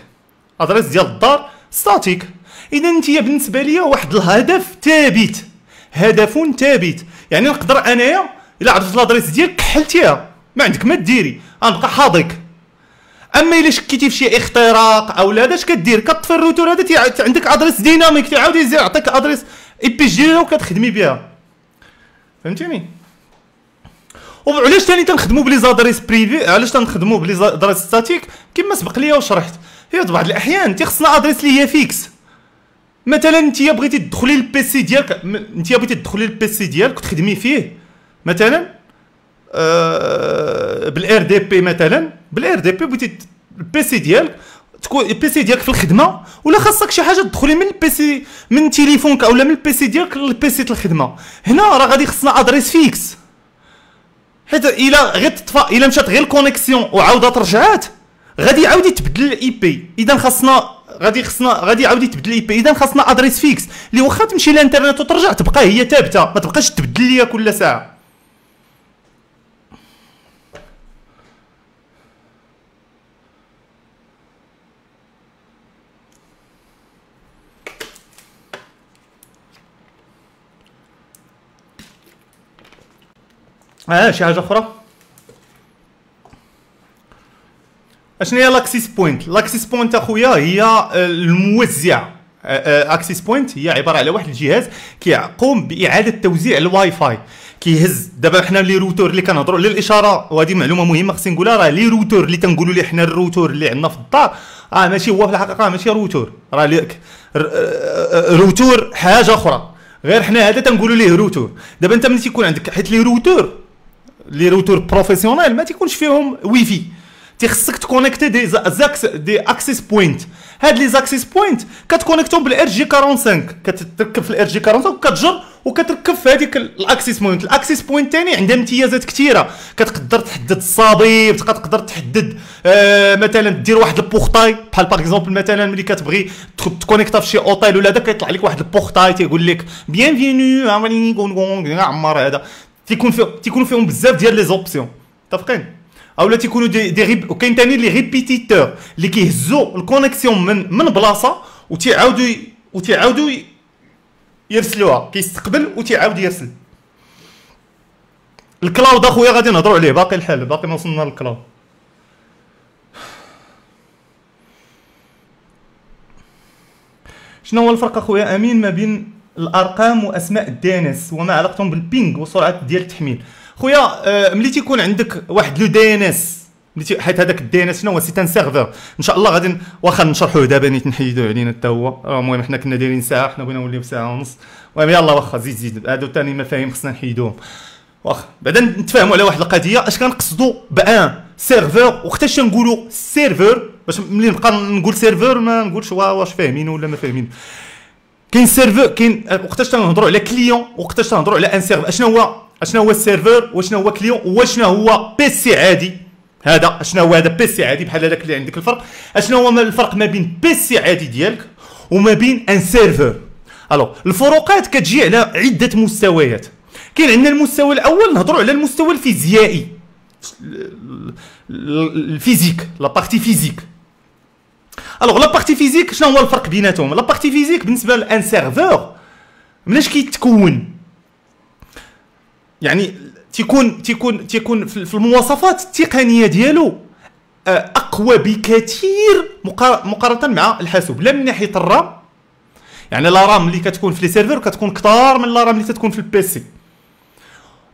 A: adresse ديال الدار statique إذا أنت بالنسبة ليا واحد الهدف ثابت. هدف ثابت. يعني نقدر أنايا إلا عرفت l'adresse ديالك كحلتيها. ما عندك ما ديري غنبقى حاضيك أما إلا شكيتي في شي اختراق أو لا اش كدير؟ كطفي الروتور هذا عندك adresse dynamique تعاود يعطيك adresse IP جي وكتخدمي بها فهمتيني؟ وعلاش ثاني تنخدموا ب les adresses privées؟ علاش تنخدموا ب les adresses statiques؟ كما سبق ليا وشرحت. هي بعض الأحيان انت خصنا adresse اللي هي fixe. مثلا انت بغيتي تدخلي لل PC ديالك انت بغيتي تدخلي لل PC ديالك وتخدمي فيه. مثلا بال RDP مثلا بال RDP بغيتي ال PC ديالك تكون ال PC ديالك في الخدمة ولا خاصك شي حاجة تدخلي من ال PC من تليفونك اولا من ال PC ديالك لل PC الخدمة. هنا راه غادي خصنا adresse fixe حيت إلا غير تطفى إلا مشات غير ال connexion وعاودت رجعات غادي يعاود يتبدل ال IP اذا خاصنا غادي خصنا غادي يعاود يتبدل ال IP اذا خاصنا adresse fixe اللي واخا تمشي للإنترنت وترجع تبقى هي ثابتة. ما تبقاش تبدل ليا كل ساعة. آه شي حاجة أخرى اشنو هي l'access point l'access point اخويا هي آه، الموزع. access point هي عبارة على واحد الجهاز كيقوم بإعادة توزيع الواي فاي. كيهز. دابا حنا les routeurs اللي كنهضروا على الاشاره وهذه معلومة مهمة خصني نقولها راه les routeurs اللي تنقولوا ليه حنا الروتور اللي عندنا في الدار. آه ماشي هو في الحقيقة ماشي روتور. راه آه، روتور حاجة أخرى. غير حنا هذا تنقولوا ليه روتور. دابا أنت ملي تيكون عندك حيت les routeurs les routeurs professionnels ما تيكونش فيهم ويفي تيخصك تكونيكتي des accès des access point هاد les access point كتكونيكتو بال RJ 45 كتركب في ال RJ 45 وكتجر وكتركب في هذيك ال access point ال access point ثاني عندها امتيازات كثيره كتقدر تحدد الصبيب كتقدر تحدد آه مثلا دير واحد ال portail بحال par exemple مثلا ملي كتبغي تكونيكتا في شي اوتيل ولا هذا كيطلع لك واحد ال portail تيقول لك bienvenue عمر هذا تيكون فيه تيكونوا فيهم بزاف ديال les options متفقين اولا تيكونوا des, des rép وكاين ثاني les répéteurs اللي كيهزوا ال connexion من من بلاصة وتيعاودوا وتيعاودوا يرسلوها. كيستقبل وتيعاود يرسل. ال cloud أخويا غادي نهضروا عليه. باقي الحال. باقي ما وصلنا لل cloud شنو هو الفرق أخويا؟ أمين ما بين الأرقام وأسماء ال DNS وما علاقتهم بال ping وسرعة ديال التحميل. خويا آه، ملي تيكون عندك واحد le DNS حيت هذاك ال DNS شنو هو؟ c'est un serveur إن شاء الله غادي واخا نشرحوه دابا نيت نحيدوه علينا حتى هو. المهم حنا كنا دايرين ساعة حنا بغينا نوليو ساعه ونص. المهم يلاه واخا زيد زيد. هادو ثاني مفاهيم خصنا نحيدوهم. واخا بعدا نتفاهموا على واحد القضية. اش كنقصدوا بأن serveur وقتاش نقولوا serveur باش ملي نبقى نقول serveur ما نقولش واش فاهمين ولا ما فاهمين. كاين serveur كاين وقتاش تنهضروا على client وقتاش تنهضروا على un serveur أشنو هو؟ أشنو هو ال serveur واشنو هو client واشنو هو PC عادي؟ هذا أشنو هو هذا PC عادي؟ بحال هذاك اللي عندك الفرق. أشنو هو الفرق ما بين PC عادي ديالك وما بين un serveur alors الفروقات كتجي على عدة مستويات. كاين عندنا المستوى الأول نهضروا على المستوى الفيزيائي. ال physique la partie physique alors la partie physique شنو هو الفرق بيناتهم؟ la partie physique بالنسبة ل un serveur مناش كيتكون؟ يعني تيكون تيكون تيكون في المواصفات التقنية ديالو آه، أقوى بكثير مقارنة مع الحاسوب لا من ناحية ال RAM. يعني la RAM اللي كتكون في les serveurs كتكون كثار من la RAM اللي تكون في ال PC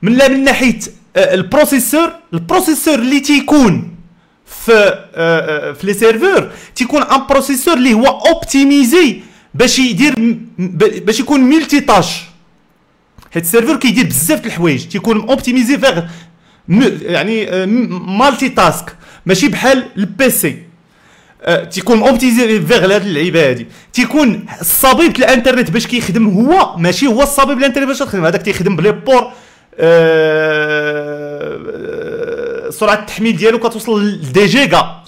A: من لا من ناحية آه، ال processeur ال processeur اللي تيكون في في les serveurs تيكون un processeur اللي هو optimisé باش يدير باش يكون multitâche حيت ال serveur كيدير بزاف د الحوايج تيكون optimisé vers يعني multitask ماشي بحال ال PC تيكون optimisé vers هاد اللعيبه هادي تيكون الصبيب الانترنت باش كيخدم هو ماشي هو الصبيب الانترنت باش تخدم هذاك تيخدم ب les ports سرعة التحميل ديالو كتوصل ل des gigas.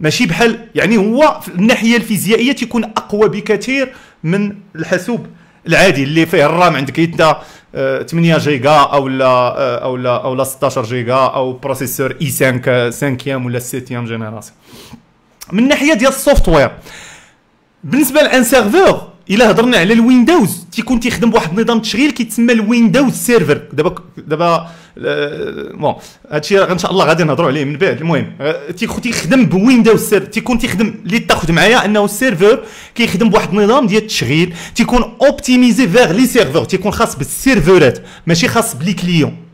A: ماشي بحال يعني هو في الناحية الفيزيائية تيكون أقوى بكثير من الحاسوب العادي اللي فيه ال RAM عندك. إنت 8 جيجا أو لا أو لا أو لا 16 جيجا أو processeur i5 5 ولا 7 génération من ناحية ديال ال software بالنسبة ل un serveur إلا هضرنا على ال Windows. تيكون تيخدم بواحد النظام تشغيل كيتسمى ال Windows Server. دابا دابا آه، bon هادشي إن شاء الله غادي نهضروا عليه من بعد. المهم آه، تيخدم ب Windows Server. تيكون تيخدم اللي تاخذ معايا أنه ال serveur كيخدم بواحد النظام ديال التشغيل. تيكون optimisé vers les serveurs تيكون خاص بالسيرفرات ماشي خاص ب les clients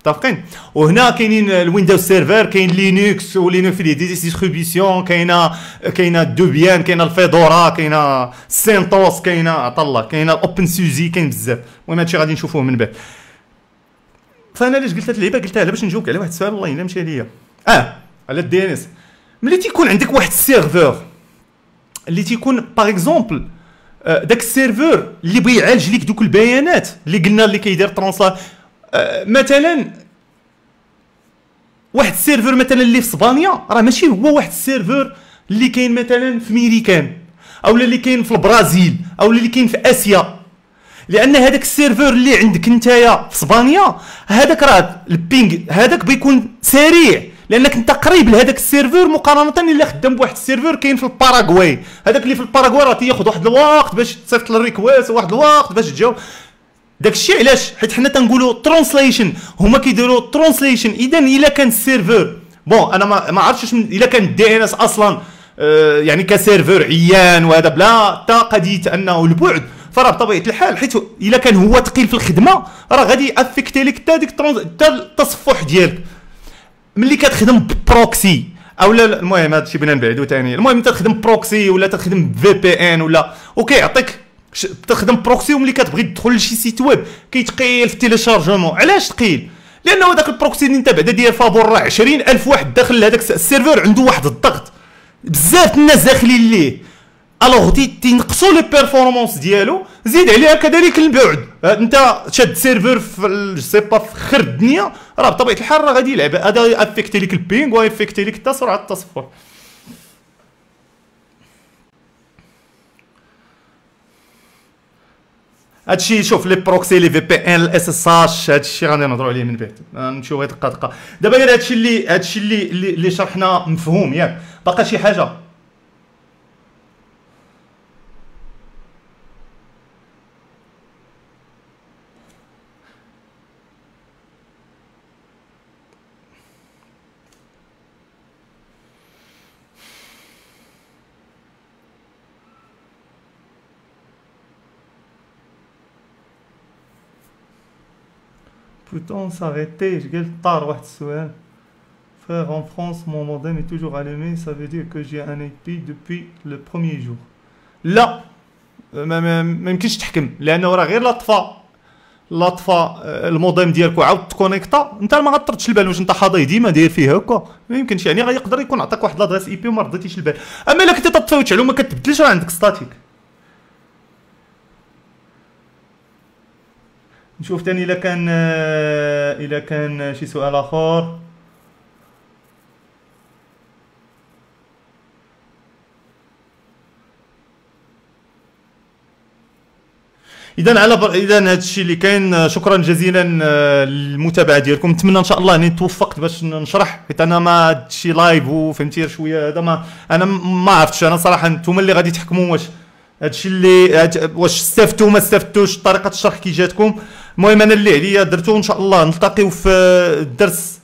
A: متفقين وهنا كاينين ال Windows Server كاين Linux و Linux فيه des distributions كاينة كاينة Debian كاينة ال Fedora كاينة CentOS كاينة عطا الله كاينة ال openSUSE كاين بزاف المهم هادشي غادي نشوفوه من بعد فانا علاش قلت هاد اللعيبه قلتها باش نجاوبك على واحد السؤال والله الا مشى ليا آه على ال DNS ملي تيكون عندك واحد ال serveur اللي تيكون par exemple داك ال serveur اللي بغى يعالج ليك دوك البيانات اللي قلنا اللي كيدير ترانسلا مثلا واحد ال serveur مثلا اللي في إسبانيا راه ماشي هو واحد ال serveur اللي كاين مثلا في ميريكان أو اللي كاين في البرازيل أو اللي كاين في آسيا. لأن هذاك ال serveur اللي عندك نتايا في إسبانيا هذاك راه ال ping هذاك بيكون سريع. لأنك أنت قريب لهذاك ال serveur مقارنة إلا خدام بواحد ال serveur كاين في الباراغواي. هذاك اللي في الباراغواي راه تياخذ واحد الوقت باش تصيفط ال request واحد الوقت باش تجاوب. داك الشيء علاش؟ حيت حنا تنقولوا translation هما كيديروا translation اذا إلا كان ال serveur bon أنا ما, ما عرفتش إلا كان ال DNS أصلا آه يعني ك serveur عيان وهذا بلا حتى قضيه انه البعد. فراه بطبيعة الحال حيت إلا كان هو ثقيل في الخدمة راه غادي affecté لك حتى ديك التصفح ديالك. ملي كتخدم proxy أو لا المهم الشيء بنا نبعدو ثاني المهم انت تخدم proxy ولا تخدم VPN ولا وكيعطيك تخدم proxy وملي كتبغي تدخل لشي site web كيتقيل في ال téléchargement علاش ثقيل لأنه داك ال proxy اللي انت بعدا داير فابور راه 20000 واحد داخل لهذاك ال serveur عنده واحد الضغط. بزاف الناس داخلين ليه. alors تينقصوا les performances ديالو زيد عليها كذلك البعد. انت شاد serveur في سي با في خر الدنيا راه بطبيعة الحال راه غادي يلعب. هذا affecté لك ال ping و affecté لك حتى سرعه التصفح. هادشي شوف les proxys les VPN ال SSH هادشي غادي نهضروا عليه من بعد. نمشيو غير دقة دقة. دابا غير هادشي اللي هادشي اللي اللي شرحنا مفهوم ياك. باقا شي حاجة. Putain, s'arrêter, je tard, السؤال. Frère, en France, mon modem est toujours allumé, ça veut dire que j'ai un IP depuis le premier jour. لا ما, ما, ما يمكنش تحكم لأنه راه غير لا طفى لا طفى الموديم ديالك وعاود تكونيكتا انت ما غتردش البال واش انت حاضي ديما داير فيه هكا ما يمكنش يعني غيقدر يكون عطاك واحد لادريس اي بي وما رديتيش البال اما الا كنتي تطفي وتشعل وما كتبدلش راه عندك ستاتيك نشوف تاني الا كان الا كان شي سؤال آخر. اذا على بر... اذا هذا الشيء اللي كاين شكرا جزيلا للمتابعة ديالكم. نتمنى إن شاء الله أني توفقت باش نشرح. حيت أنا ما هذا لايف وفهمتي شوية هذا ما أنا ما عرفتش. أنا صراحة أنتم اللي غادي تحكموا واش هادشي اللي واش استفدتوا ما استفدتوش طريقة الشرح كي جاتكم. المهم أنا اللي عليا درتو إن شاء الله نلتقيو في الدرس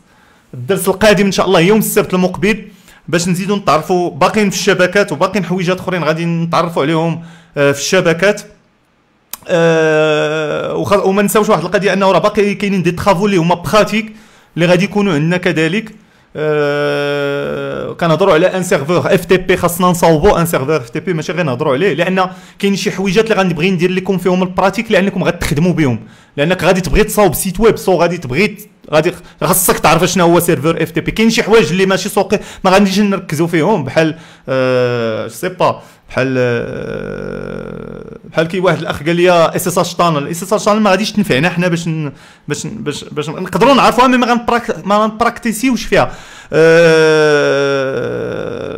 A: الدرس القادم إن شاء الله يوم السبت المقبل باش نزيدو نتعرفوا باقيين في الشبكات وباقيين حويجات أخرين غادي نتعرفوا عليهم آه، في الشبكات. أه وما نساوش واحد القضية أنه راه باقي كاينين des travaux اللي هما pratiques اللي غادي يكونوا عندنا كذلك. أه كنهضروا على un serveur FTP خاصنا نصاوبوا un serveur FTP ماشي غير نهضروا عليه لأن كاين شي حويجات اللي غنبغي ندير لكم فيهم la pratique لأنكم غتخدموا بهم. لأنك غادي تبغي تصاوب site web so غادي تبغي غادي خاصك تعرف شنو هو serveur FTP. كاين شي حوايج اللي ماشي سوقي ما غاديش نركزوا فيهم بحال أه سي با بحال أه بحال كي واحد الأخ قال لي إس إس اش طانل إس إس اش طانل ما غاديش تنفعنا حنا باش باش باش باش نقدروا نعرفوها mais ما غنبراكتيسيوش فيها. أه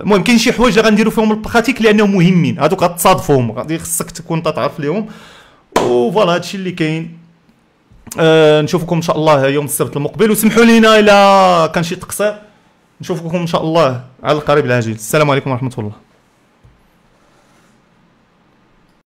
A: المهم كاين شي حوايج غنديروا فيهم البراتيك لأنهم مهمين. هذوك غتصادفهم غادي خصك تكون تعرف لهم وفوالا هادشي اللي كاين. أه نشوفكم إن شاء الله يوم السبت المقبل. وسمحوا لينا إلى كان شي تقصير. نشوفكم إن شاء الله على القريب العاجل. السلام عليكم ورحمة الله.